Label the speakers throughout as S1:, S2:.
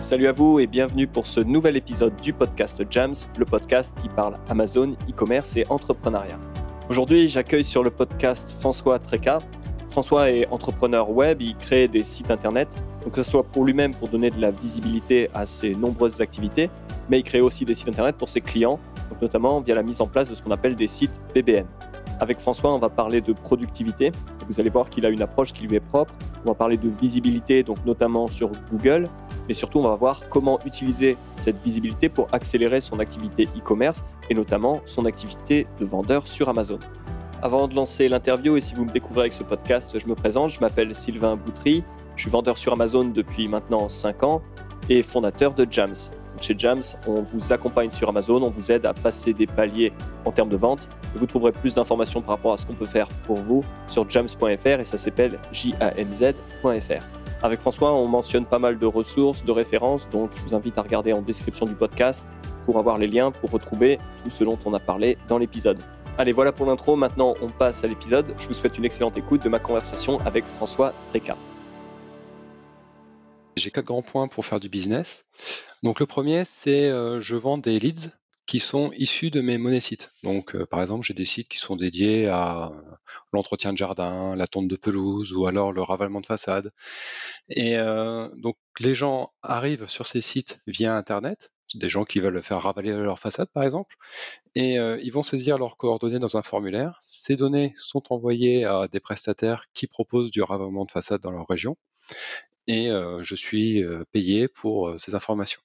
S1: Salut à vous et bienvenue pour ce nouvel épisode du podcast Jams, le podcast qui parle Amazon, e-commerce et entrepreneuriat. Aujourd'hui, j'accueille sur le podcast François Treca. François est entrepreneur web, il crée des sites internet, donc que ce soit pour lui-même pour donner de la visibilité à ses nombreuses activités, mais il crée aussi des sites internet pour ses clients, donc notamment via la mise en place de ce qu'on appelle des sites BBN. Avec François, on va parler de productivité. Vous allez voir qu'il a une approche qui lui est propre. On va parler de visibilité, donc notamment sur Google, mais surtout on va voir comment utiliser cette visibilité pour accélérer son activité e-commerce et notamment son activité de vendeur sur Amazon. Avant de lancer l'interview, et si vous me découvrez avec ce podcast, je me présente, je m'appelle Sylvain Boutry, je suis vendeur sur Amazon depuis maintenant 5 ans et fondateur de Jams. Chez Jams, on vous accompagne sur Amazon, on vous aide à passer des paliers en termes de vente. vous trouverez plus d'informations par rapport à ce qu'on peut faire pour vous sur jams.fr et ça s'appelle jamz.fr. Avec François, on mentionne pas mal de ressources, de références, donc je vous invite à regarder en description du podcast pour avoir les liens pour retrouver tout ce dont on a parlé dans l'épisode. Allez, voilà pour l'intro. Maintenant, on passe à l'épisode. Je vous souhaite une excellente écoute de ma conversation avec François Treca.
S2: J'ai quatre grands points pour faire du business. Donc le premier, c'est euh, je vends des leads qui sont issus de mes monnaies sites. Donc euh, par exemple, j'ai des sites qui sont dédiés à l'entretien de jardin, la tonte de pelouse ou alors le ravalement de façade. Et euh, donc les gens arrivent sur ces sites via Internet, des gens qui veulent faire ravaler leur façade par exemple, et ils vont saisir leurs coordonnées dans un formulaire. Ces données sont envoyées à des prestataires qui proposent du ravalement de façade dans leur région et je suis payé pour ces informations.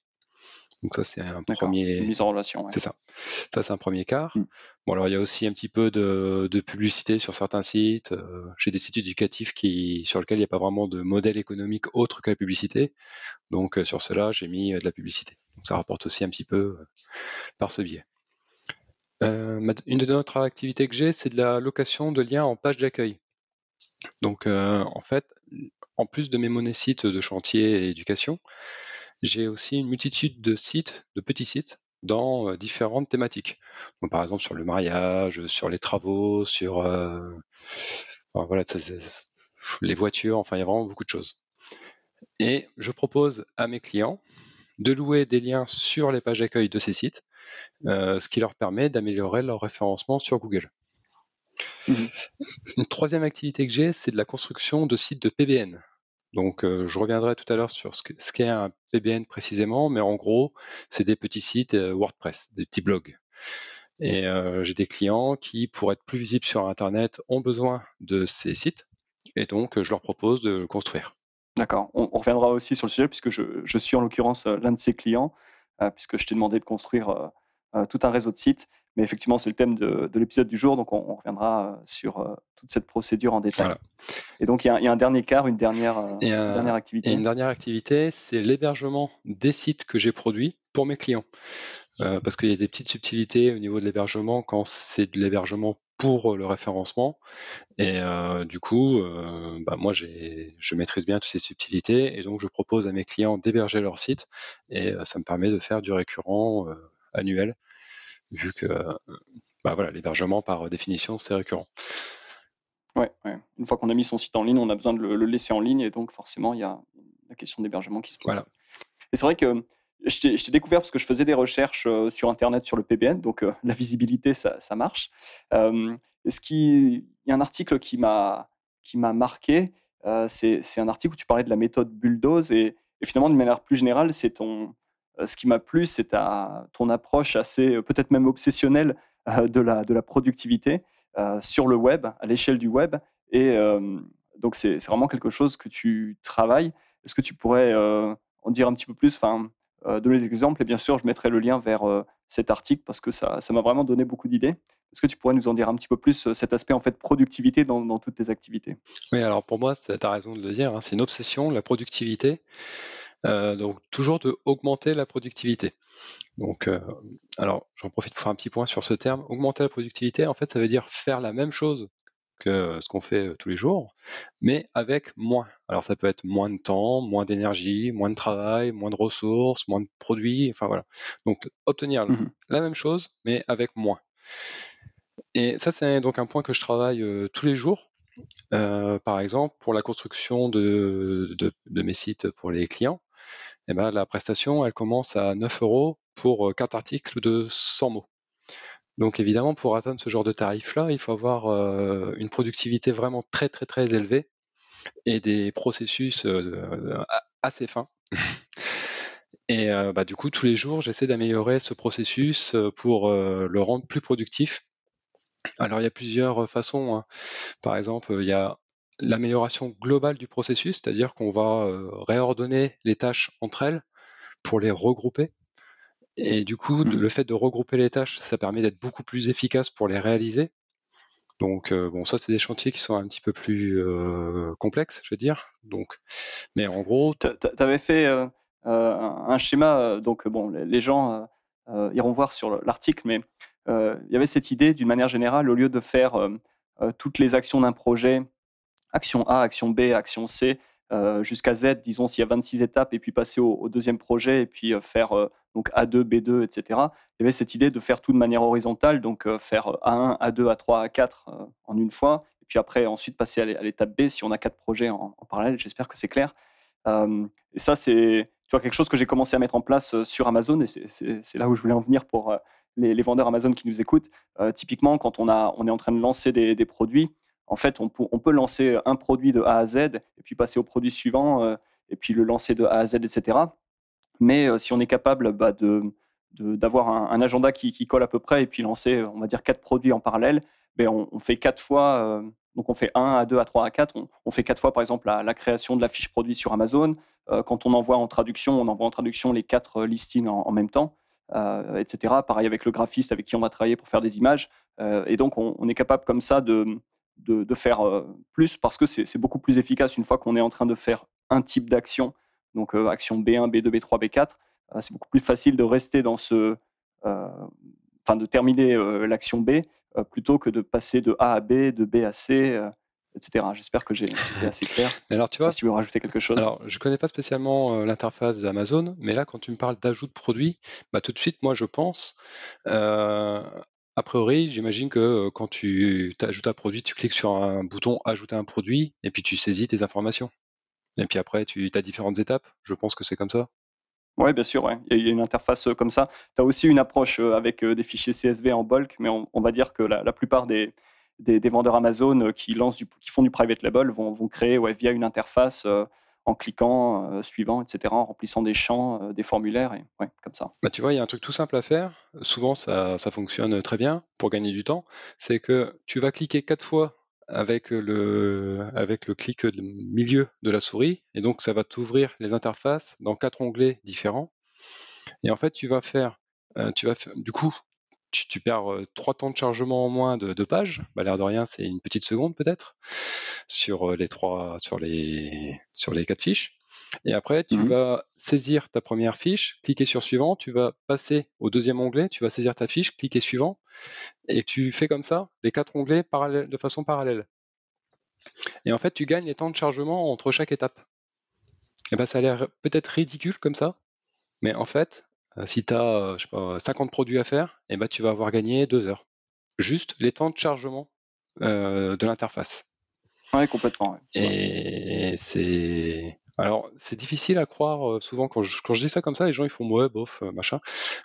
S2: Donc ça c'est un premier
S1: mise en relation.
S2: C'est ça. Ça c'est un premier quart. Mmh. Bon alors il y a aussi un petit peu de, publicité sur certains sites. J'ai des sites éducatifs qui sur lesquels il n'y a pas vraiment de modèle économique autre que la publicité. Donc sur cela j'ai mis de la publicité. Donc ça rapporte aussi un petit peu par ce biais. une de notre activités que j'ai, c'est de la location de liens en page d'accueil. Donc en fait, en plus de mes monnaies sites de chantier et éducation, j'ai aussi une multitude de sites, de petits sites, dans différentes thématiques. par exemple sur le mariage, sur les travaux, sur euh, voilà, les voitures, enfin il y a vraiment beaucoup de choses. Et je propose à mes clients de louer des liens sur les pages d'accueil de ces sites, euh, ce qui leur permet d'améliorer leur référencement sur Google. Mmh. Une troisième activité que j'ai, c'est de la construction de sites de PBN. Donc, euh, je reviendrai tout à l'heure sur ce qu'est un PBN précisément, mais en gros, c'est des petits sites WordPress, des petits blogs. Et euh, j'ai des clients qui, pour être plus visibles sur Internet, ont besoin de ces sites, et donc je leur propose de le construire.
S1: D'accord. On, reviendra aussi sur le sujet, puisque je, suis en l'occurrence l'un de ces clients, puisque je t'ai demandé de construire tout un réseau de sites. Mais effectivement, c'est le thème de, l'épisode du jour, donc on, reviendra euh, sur euh, toute cette procédure en détail. Et donc, il y, a, un dernier quart, une dernière, euh, dernière activité.
S2: Et une dernière activité, c'est l'hébergement des sites que j'ai produits pour mes clients. parce qu'il y a des petites subtilités au niveau de l'hébergement quand c'est de l'hébergement pour le référencement. Et du coup, bah, moi, je maîtrise bien toutes ces subtilités et donc je propose à mes clients d'héberger leur site et ça me permet de faire du récurrent annuel vu que bah voilà, l'hébergement, par définition, c'est récurrent.
S1: Ouais, une fois qu'on a mis son site en ligne, on a besoin de le, laisser en ligne et donc forcément, il y a la question d'hébergement qui se pose. Et c'est vrai que je t'ai découvert parce que je faisais des recherches sur Internet sur le PBN, donc la visibilité, ça, ça marche. ce qui, il y a un article qui m'a marqué, c'est un article où tu parlais de la méthode bulldoze et, et finalement, d'une manière plus générale, c'est ton, euh, ce qui m'a plu, c'est ton approche assez, euh, peut-être même obsessionnelle euh, de la, de la productivité sur le web, à l'échelle du web. Et donc, c'est vraiment quelque chose que tu travailles. Est-ce que tu pourrais en dire un petit peu plus, enfin, donner des exemples? Et bien sûr, je mettrai le lien vers cet article parce que ça m'a vraiment donné beaucoup d'idées. Est-ce que tu pourrais nous en dire un petit peu plus cet aspect en fait productivité dans, dans toutes tes activités?
S2: Oui, alors pour moi, tu as raison de le dire, hein, c'est une obsession, la productivité. Euh, donc toujours de augmenter la productivité. Donc, euh, alors j'en profite pour faire un petit point sur ce terme. Augmenter la productivité, en fait, ça veut dire faire la même chose que ce qu'on fait euh, tous les jours, mais avec moins. Alors ça peut être moins de temps, moins d'énergie, moins de travail, moins de ressources, moins de produits, enfin voilà. Donc obtenir mmh la même chose, mais avec moins. Et ça, c'est donc un point que je travaille tous les jours. par exemple, pour la construction de, de, mes sites pour les clients, eh ben, la prestation, elle commence à 9 euros pour 4 articles de 100 mots. Donc évidemment, pour atteindre ce genre de tarif-là, il faut avoir une productivité vraiment très très très élevée et des processus assez fins. et bah, du coup, tous les jours, j'essaie d'améliorer ce processus pour le rendre plus productif. Alors il y a plusieurs façons. Hein. Par exemple, il y a l'amélioration globale du processus, c'est-à-dire qu'on va réordonner les tâches entre elles pour les regrouper. Et du coup, mmh. le fait de regrouper les tâches, ça permet d'être beaucoup plus efficace pour les réaliser. Donc, bon, ça, c'est des chantiers qui sont un petit peu plus complexes, je veux dire. Donc, mais en gros,
S1: tu avais fait un schéma. Donc, bon, les gens iront voir sur l'article, mais il y avait cette idée, d'une manière générale, au lieu de faire toutes les actions d'un projet, action A, action B, action C, jusqu'à Z, disons s'il y a 26 étapes, et puis passer au, deuxième projet, et puis faire donc A2, B2, etc. Il y avait cette idée de faire tout de manière horizontale, donc faire A1, A2, A3, A4 en une fois, et puis après ensuite passer à l'étape B si on a quatre projets en, parallèle. J'espère que c'est clair. et ça, c'est quelque chose que j'ai commencé à mettre en place sur Amazon, et c'est là où je voulais en venir pour les, vendeurs Amazon qui nous écoutent. typiquement, quand on, a, on est en train de lancer des produits, en fait, on, peut lancer un produit de A à Z et puis passer au produit suivant euh, et puis le lancer de A à Z, etc. Mais euh, si on est capable bah, d'avoir un, agenda qui, colle à peu près et puis lancer, on va dire, quatre produits en parallèle, ben on, fait quatre fois, euh, donc on fait 1 A2, A3, A4, on, fait quatre fois par exemple la, création de la fiche produit sur Amazon. quand on envoie en traduction, on envoie en traduction les quatre listings en, même temps, etc. Pareil avec le graphiste avec qui on va travailler pour faire des images. et donc on, est capable comme ça de, de, faire plus parce que c'est beaucoup plus efficace une fois qu'on est en train de faire un type d'action, donc action B1, B2, B3, B4. c'est beaucoup plus facile de rester dans ce. Enfin, de terminer l'action B plutôt que de passer de A à B, de B à C. etc. J'espère que j'ai été assez clair.
S2: Alors, tu vois,
S1: si tu veux rajouter quelque chose.
S2: Alors, je connais pas spécialement l'interface d'Amazon, mais là, quand tu me parles d'ajout de produits, bah, tout de suite, moi, je pense a priori, j'imagine que quand tu ajoutes un produit, tu cliques sur un bouton Ajouter un produit et puis tu saisis tes informations. Et puis après, tu as différentes étapes. Je pense que c'est comme ça.
S1: Oui, bien sûr, il y a une interface comme ça. Tu as aussi une approche avec des fichiers CSV en bulk, mais on, va dire que la, plupart des, des, vendeurs Amazon qui, lancent qui font du private label vont, créer via une interface en cliquant, euh, suivant, etc., en remplissant des champs, euh, des formulaires, et ouais, comme ça.
S2: Bah, tu vois, il y a un truc tout simple à faire. Souvent, ça, ça fonctionne très bien pour gagner du temps. C'est que tu vas cliquer quatre fois avec le, avec le clic milieu de la souris, et donc ça va t'ouvrir les interfaces dans quatre onglets différents. Et en fait, tu vas faire, euh, tu vas faire, du coup, tu, perds trois temps de chargement en moins de, pages. Bah, l'air de rien, c'est une petite seconde peut-être sur les trois, sur les, sur les quatre fiches. Et après, tu mmh vas saisir ta première fiche, cliquer sur suivant, tu vas passer au deuxième onglet, tu vas saisir ta fiche, cliquer suivant, et tu fais comme ça les quatre onglets de façon parallèle. Et en fait, tu gagnes les temps de chargement entre chaque étape. Et ben, ça a l'air peut-être ridicule comme ça, mais en fait, euh, si tu as, 50 produits à faire, et eh ben, tu vas avoir gagné deux heures. Juste les temps de chargement euh, de l'interface.
S1: Oui, complètement.
S2: Et c'est. Alors, c'est difficile à croire euh, souvent quand je, dis ça comme ça, les gens ils font ouais, bof, machin.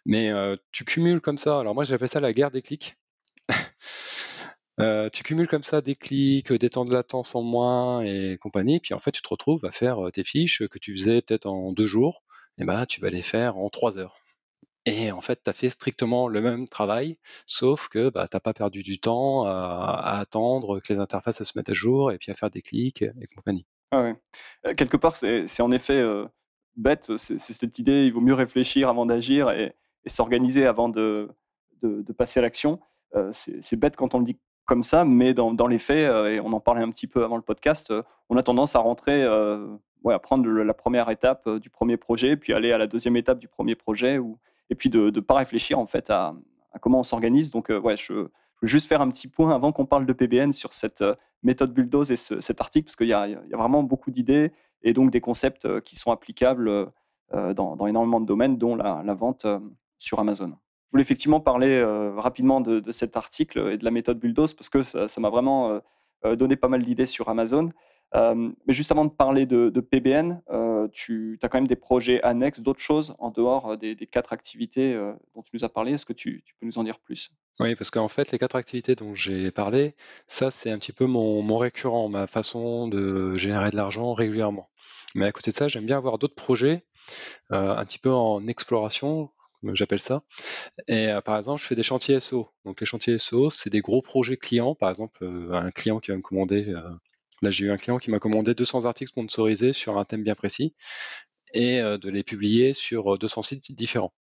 S2: Mais tu cumules comme ça. Alors, moi j'appelle ça la guerre des clics. tu cumules comme ça des clics, des temps de latence en moins et compagnie, puis en fait tu te retrouves à faire tes fiches que tu faisais peut-être en deux jours, et ben tu vas les faire en trois heures. Et en fait, tu as fait strictement le même travail, sauf que bah, tu n'as pas perdu du temps à, attendre que les interfaces se mettent à jour et puis à faire des clics et compagnie.
S1: Ah quelque part, c'est en effet bête, c'est cette idée, il vaut mieux réfléchir avant d'agir et, s'organiser avant de, passer à l'action. C'est bête quand on le dit comme ça, mais dans, les faits, et on en parlait un petit peu avant le podcast, on a tendance à rentrer, à prendre la première étape du premier projet, puis aller à la deuxième étape du premier projet, ou et puis de ne pas réfléchir en fait à, comment on s'organise. Donc, euh, ouais, je, veux juste faire un petit point avant qu'on parle de PBN sur cette euh, méthode bulldoze et cet article, parce qu'il y, a vraiment beaucoup d'idées et donc des concepts euh, qui sont applicables dans, énormément de domaines, dont la, vente sur Amazon. Je voulais effectivement parler rapidement de, cet article et de la méthode bulldoze, parce que ça m'a vraiment donné pas mal d'idées sur Amazon. Mais juste avant de parler de, PBN, tu as quand même des projets annexes, d'autres choses en dehors des, quatre activités dont tu nous as parlé. Est-ce que tu, peux nous en dire plus?
S2: Oui, parce qu'en fait, les quatre activités dont j'ai parlé, ça, c'est un petit peu mon, récurrent, ma façon de générer de l'argent régulièrement. Mais à côté de ça, j'aime bien avoir d'autres projets, un petit peu en exploration, j'appelle ça. Et par exemple, je fais des chantiers SO. Donc les chantiers SO, c'est des gros projets clients. Par exemple, un client qui va me commander Là, j'ai eu un client qui m'a commandé 200 articles sponsorisés sur un thème bien précis et de les publier sur 200 sites différents.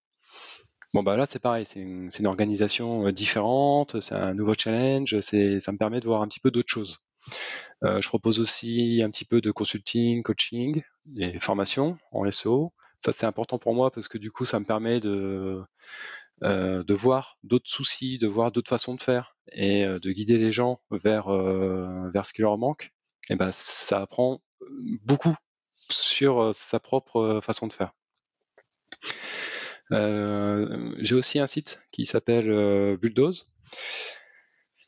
S2: Bon, bah là, c'est pareil, c'est une, organisation différente, c'est un nouveau challenge, ça me permet de voir un petit peu d'autres choses. je propose aussi un petit peu de consulting, coaching et formation en SEO. Ça, c'est important pour moi parce que du coup, ça me permet de, de voir d'autres soucis, de voir d'autres façons de faire et de guider les gens vers, vers ce qui leur manque et ben, ça apprend beaucoup sur sa propre façon de faire. J'ai aussi un site qui s'appelle Bulldoze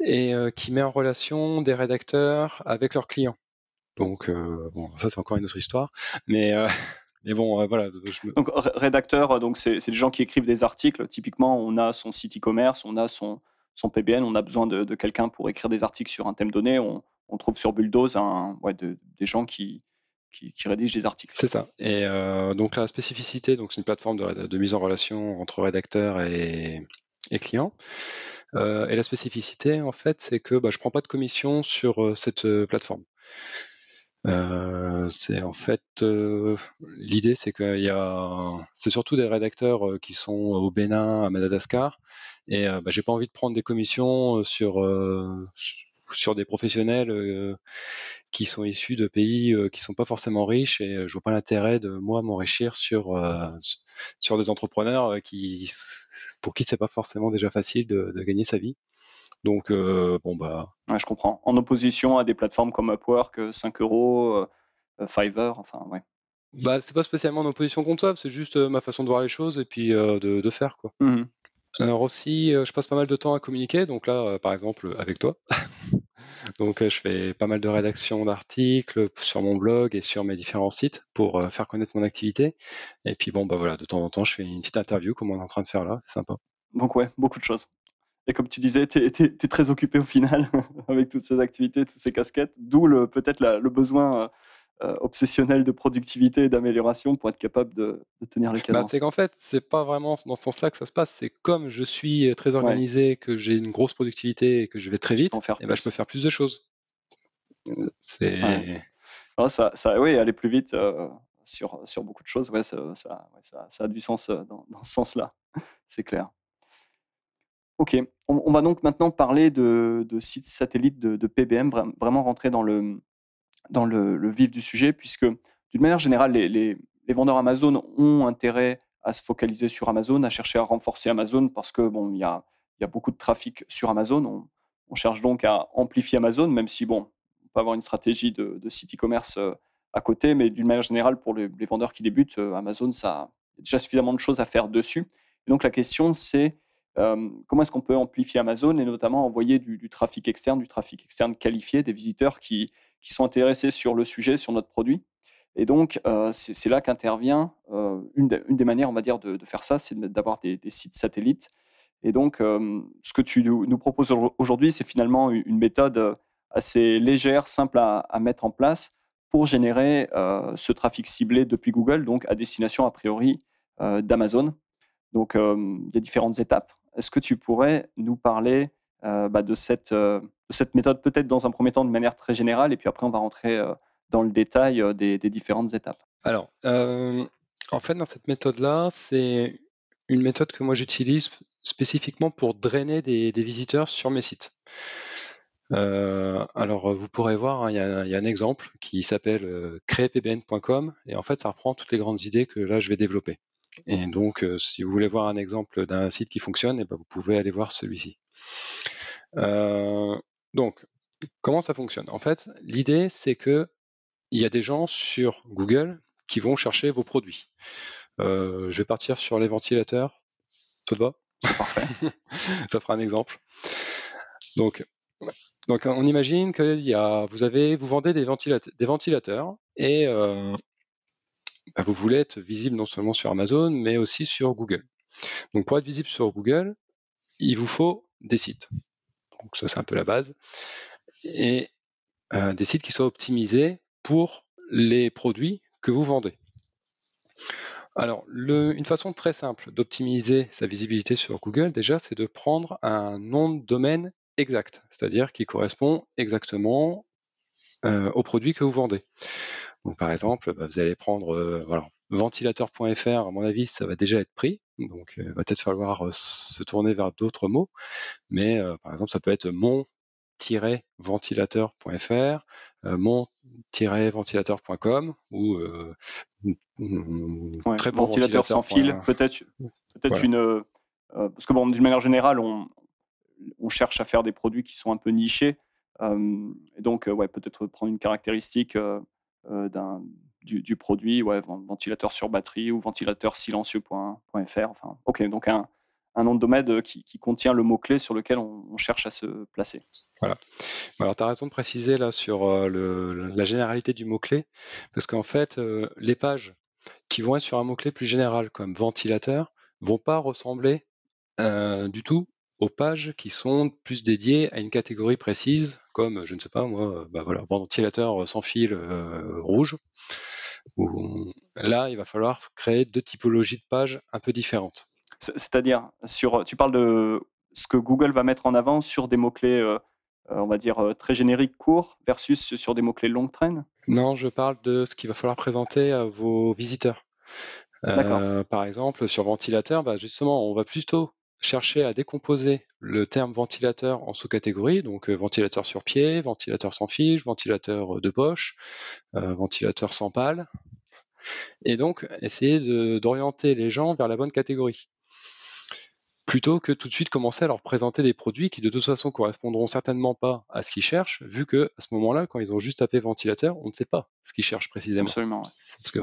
S2: et qui met en relation des rédacteurs avec leurs clients. Donc, bon, ça c'est encore une autre histoire, mais mais bon, voilà.
S1: Donc, rédacteur, c'est des gens qui écrivent des articles. Typiquement, on a son site e-commerce, on a son, son PBN, on a besoin de, quelqu'un pour écrire des articles sur un thème donné. On, on trouve sur Bulldoze des gens qui, qui, rédigent des articles.
S2: C'est ça. Et euh, donc la spécificité, donc c'est une plateforme de, mise en relation entre rédacteurs et, clients. Euh, et la spécificité, en fait, c'est que bah, je prends pas de commission sur euh, cette plateforme. c'est en fait l'idée, c'est qu'il y a, c'est surtout des rédacteurs qui sont au Bénin, à Madagascar, et bah, j'ai pas envie de prendre des commissions sur des professionnels euh, qui sont issus de pays euh, qui sont pas forcément riches et euh, je vois pas l'intérêt de moi m'enrichir sur sur des entrepreneurs qui pour qui c'est pas forcément déjà facile de, gagner sa vie. Donc bon bah.
S1: je comprends. En opposition à des plateformes comme Upwork, 5 euros, Fiverr, enfin ouais.
S2: Bah c'est pas spécialement en opposition contre ça, c'est juste ma façon de voir les choses et puis de, faire quoi. Mmh Alors aussi, je passe pas mal de temps à communiquer, donc là, par exemple, avec toi, Donc, euh, je fais pas mal de rédaction d'articles sur mon blog et sur mes différents sites pour euh, faire connaître mon activité. Et puis, bon, bah voilà, de temps en temps, je fais une petite interview comme on est en train de faire là. C'est sympa.
S1: Donc, ouais, beaucoup de choses. Et comme tu disais, tu es, très occupé au final avec toutes ces activités, toutes ces casquettes, d'où peut-être le besoin euh, euh, obsessionnel de productivité et d'amélioration pour être capable de, tenir les bah, cadences
S2: C'est qu'en fait, c'est pas vraiment dans ce sens-là que ça se passe. C'est comme je suis très organisé, que j'ai une grosse productivité et que je vais très vite, et eh ben, je peux faire plus de choses.
S1: C'est. Ah, ça, ça, oui, aller plus vite euh, sur, sur beaucoup de choses, ouais, ça, ça, ça a du sens euh, dans, dans ce sens-là. c'est clair. Ok, on, va donc maintenant parler de, de sites satellites de, de, PBM, vraiment rentrer dans le, dans le, vif du sujet, puisque d'une manière générale, les, vendeurs Amazon ont intérêt à se focaliser sur Amazon, à chercher à renforcer Amazon, parce que bon, il y a, beaucoup de trafic sur Amazon. On, cherche donc à amplifier Amazon, même si bon, on peut avoir une stratégie de, site e-commerce euh, à côté, mais d'une manière générale, pour les, vendeurs qui débutent, euh, Amazon, ça a déjà suffisamment de choses à faire dessus. donc la question, c'est euh, comment est-ce qu'on peut amplifier Amazon et notamment envoyer du, trafic externe, du trafic externe qualifié, des visiteurs qui, qui sont intéressés sur le sujet, sur notre produit? Et donc, euh, c'est là qu'intervient euh, une, des manières, on va dire, de, faire ça, c'est d'avoir des, sites satellites. Et donc, ce que tu nous, proposes aujourd'hui, c'est finalement une méthode assez légère, simple à, mettre en place pour générer ce trafic ciblé depuis Google, donc à destination a priori d'Amazon. Donc, il y a différentes étapes. Est-ce que tu pourrais nous parler bah, de cette méthode peut-être dans un premier temps de manière très générale, et puis après on va rentrer euh, dans le détail euh, des, différentes étapes?
S2: Alors, euh, en fait, dans cette méthode-là, c'est une méthode que moi j'utilise spécifiquement pour drainer des, visiteurs sur mes sites. alors, vous pourrez voir, hein, il y, a un exemple qui s'appelle créepbn.com et en fait, ça reprend toutes les grandes idées que là je vais développer. Et donc, si vous voulez voir un exemple d'un site qui fonctionne, et eh ben, vous pouvez aller voir celui-ci. Donc, comment ça fonctionne? En fait, l'idée, c'est que il y a des gens sur Google qui vont chercher vos produits. Euh, je vais partir sur les ventilateurs. Ça te va?
S1: Parfait.
S2: ça fera un exemple. Donc, donc on imagine que y a, vous avez, vous vendez des, ventilateurs, des ventilateurs et euh, bah, vous voulez être visible non seulement sur Amazon, mais aussi sur Google. Donc pour être visible sur Google, il vous faut des sites. Donc ça c'est un peu la base. Et euh, des sites qui soient optimisés pour les produits que vous vendez. Alors, une façon très simple d'optimiser sa visibilité sur Google, déjà, c'est de prendre un nom de domaine exact, c'est-à-dire qui correspond exactement euh, au produit que vous vendez. Donc, par exemple, bah, vous allez prendre euh, ventilateur.fr, à mon avis, ça va déjà être pris. Donc, il va peut-être falloir se tourner vers d'autres mots. Mais, par exemple, ça peut être mon ventilateur.fr, euh, mon-ventilateur.com ou euh,
S1: très ventilateur, sans fil, peut-être peut-être une euh, parce que bon d'une manière générale on, on cherche à faire des produits qui sont un peu nichés et donc ouais peut-être prendre une caractéristique du, du, produit ouais ventilateur sur batterie ou ventilateur silencieux.fr enfin ok donc un un nom de domaine euh, qui, contient le mot-clé sur lequel on, cherche à se placer.
S2: Voilà. Alors, tu as raison de préciser là sur euh, la généralité du mot-clé, parce qu'en fait, euh, les pages qui vont être sur un mot-clé plus général, comme ventilateur, vont pas ressembler du tout aux pages qui sont plus dédiées à une catégorie précise, comme, je ne sais pas moi, bah voilà, ventilateur sans fil rouge. là, il va falloir créer deux typologies de pages un peu différentes.
S1: C'est-à-dire, sur, tu parles de ce que Google va mettre en avant sur des mots-clés, euh, euh, on va dire, euh, très génériques, courts, versus sur des mots-clés longue traîne?
S2: Non, je parle de ce qu'il va falloir présenter à vos visiteurs. par exemple, sur ventilateur, bah, justement, on va plutôt chercher à décomposer le terme ventilateur en sous-catégories, donc ventilateur sur pied, ventilateur sans fil, ventilateur de poche, ventilateur sans pale, et donc essayer d'orienter les gens vers la bonne catégorie plutôt que tout de suite commencer à leur présenter des produits qui de toute façon correspondront certainement pas à ce qu'ils cherchent, vu que à ce moment-là, quand ils ont juste tapé ventilateur, on ne sait pas ce qu'ils cherchent précisément.
S1: Absolument.
S2: Parce que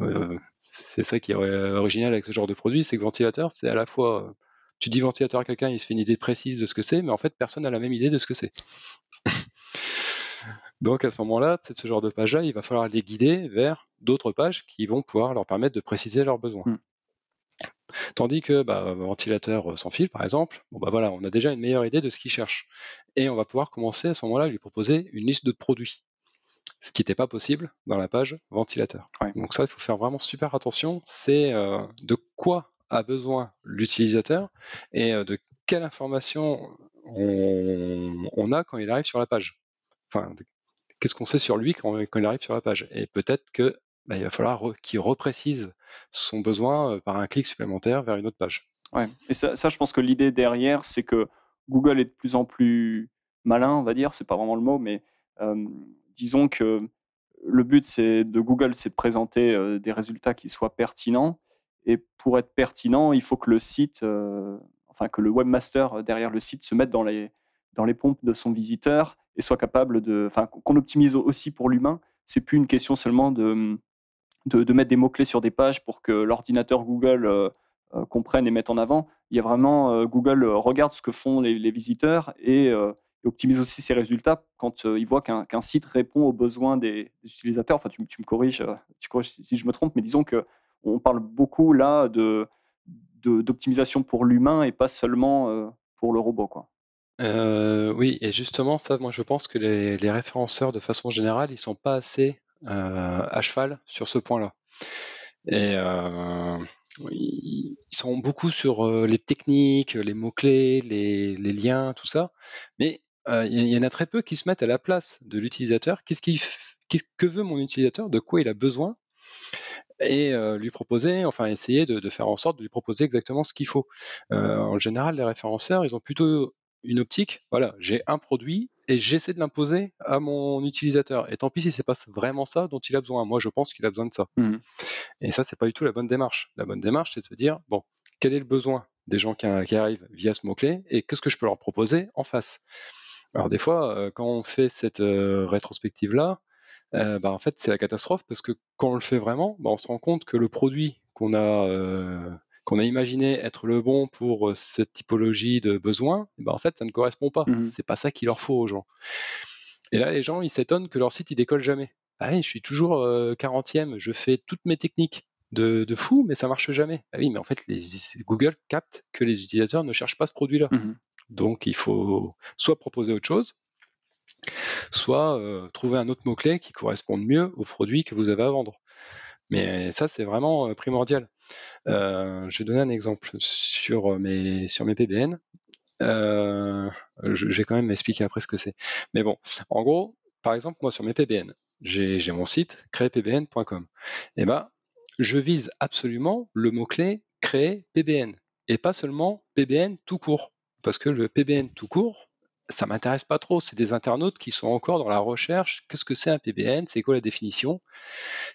S2: euh, c'est ça qui est original avec ce genre de produit, c'est que ventilateur, c'est à la fois tu dis ventilateur à quelqu'un, il se fait une idée précise de ce que c'est, mais en fait personne n'a la même idée de ce que c'est. Donc à ce moment-là, ce genre de page-là, il va falloir les guider vers d'autres pages qui vont pouvoir leur permettre de préciser leurs besoins. Hmm. Tandis que bah, ventilateur sans fil, par exemple, bon, bah, voilà, on a déjà une meilleure idée de ce qu'il cherche. Et on va pouvoir commencer à ce moment-là à lui proposer une liste de produits. Ce qui n'était pas possible dans la page ventilateur. Donc ça, il faut faire vraiment super attention. C'est euh, de quoi a besoin l'utilisateur et euh, de quelle information on, a quand il arrive sur la page. Enfin, qu'est-ce qu'on sait sur lui quand, il arrive sur la page. Et peut-être que bah, il va falloir qu'il reprécise son besoin par un clic supplémentaire vers une autre page.
S1: Ouais. Et ça, je pense que l'idée derrière, c'est que Google est de plus en plus malin, on va dire, c'est pas vraiment le mot, mais disons que le but c'est de Google, c'est de présenter des résultats qui soient pertinents. Et pour être pertinent, il faut que le site, enfin que le webmaster derrière le site se mette dans les, dans les pompes de son visiteur et soit capable de, enfin qu'on optimise aussi pour l'humain. C'est plus une question seulement de de, mettre des mots-clés sur des pages pour que l'ordinateur Google euh, euh, comprenne et mette en avant. Il y a vraiment euh, Google regarde ce que font les, visiteurs et, optimise aussi ses résultats quand il voit qu'un site répond aux besoins des, utilisateurs. Enfin, tu, me corriges, tu corriges si je me trompe, mais disons que on parle beaucoup là de d'optimisation pour l'humain et pas seulement pour le robot, quoi.
S2: oui, et justement, ça, moi, je pense que les, référenceurs, de façon générale, ils sont pas assez euh, à cheval sur ce point-là. Et euh, ils sont beaucoup sur euh, les techniques, les mots-clés, les, liens, tout ça. Mais il y, en a très peu qui se mettent à la place de l'utilisateur. Qu'est-ce que veut mon utilisateur? De quoi il a besoin? Et lui proposer, enfin essayer de, faire en sorte de lui proposer exactement ce qu'il faut. en général, les référenceurs, ils ont plutôt une optique, voilà, j'ai un produit et j'essaie de l'imposer à mon utilisateur. Et tant pis si c'est pas vraiment ça dont il a besoin. Moi, je pense qu'il a besoin de ça. Mmh. Et ça, c'est pas du tout la bonne démarche. La bonne démarche, c'est de se dire, bon, quel est le besoin des gens qui, arrivent via ce mot-clé et qu'est-ce que je peux leur proposer en face? Alors des fois, quand on fait cette rétrospective-là, euh, bah, en fait, c'est la catastrophe parce que quand on le fait vraiment, bah, on se rend compte que le produit qu'on a qu'on a imaginé être le bon pour cette typologie de besoin, eh ben en fait, ça ne correspond pas. Ce mmh C'est pas ça qu'il leur faut aux gens. Et là, les gens, ils s'étonnent que leur site, il décolle jamais. Ah je suis toujours 40e, je fais toutes mes techniques de, fou, mais ça marche jamais. Ah oui, mais en fait, les, Google capte que les utilisateurs ne cherchent pas ce produit-là. Mmh Donc, il faut soit proposer autre chose, soit trouver un autre mot-clé qui corresponde mieux au produit que vous avez à vendre. Mais ça, c'est vraiment primordial. je vais donner un exemple sur mes, sur mes PBN. je, vais quand même expliquer après ce que c'est. Mais bon, en gros, par exemple, moi sur mes PBN, j'ai mon site créepbn.com. Et eh ben, je vise absolument le mot-clé créer PBN et pas seulement PBN tout court. Parce que le PBN tout court, ça m'intéresse pas trop. C'est des internautes qui sont encore dans la recherche. Qu'est-ce que c'est un PBN C'est quoi la définition?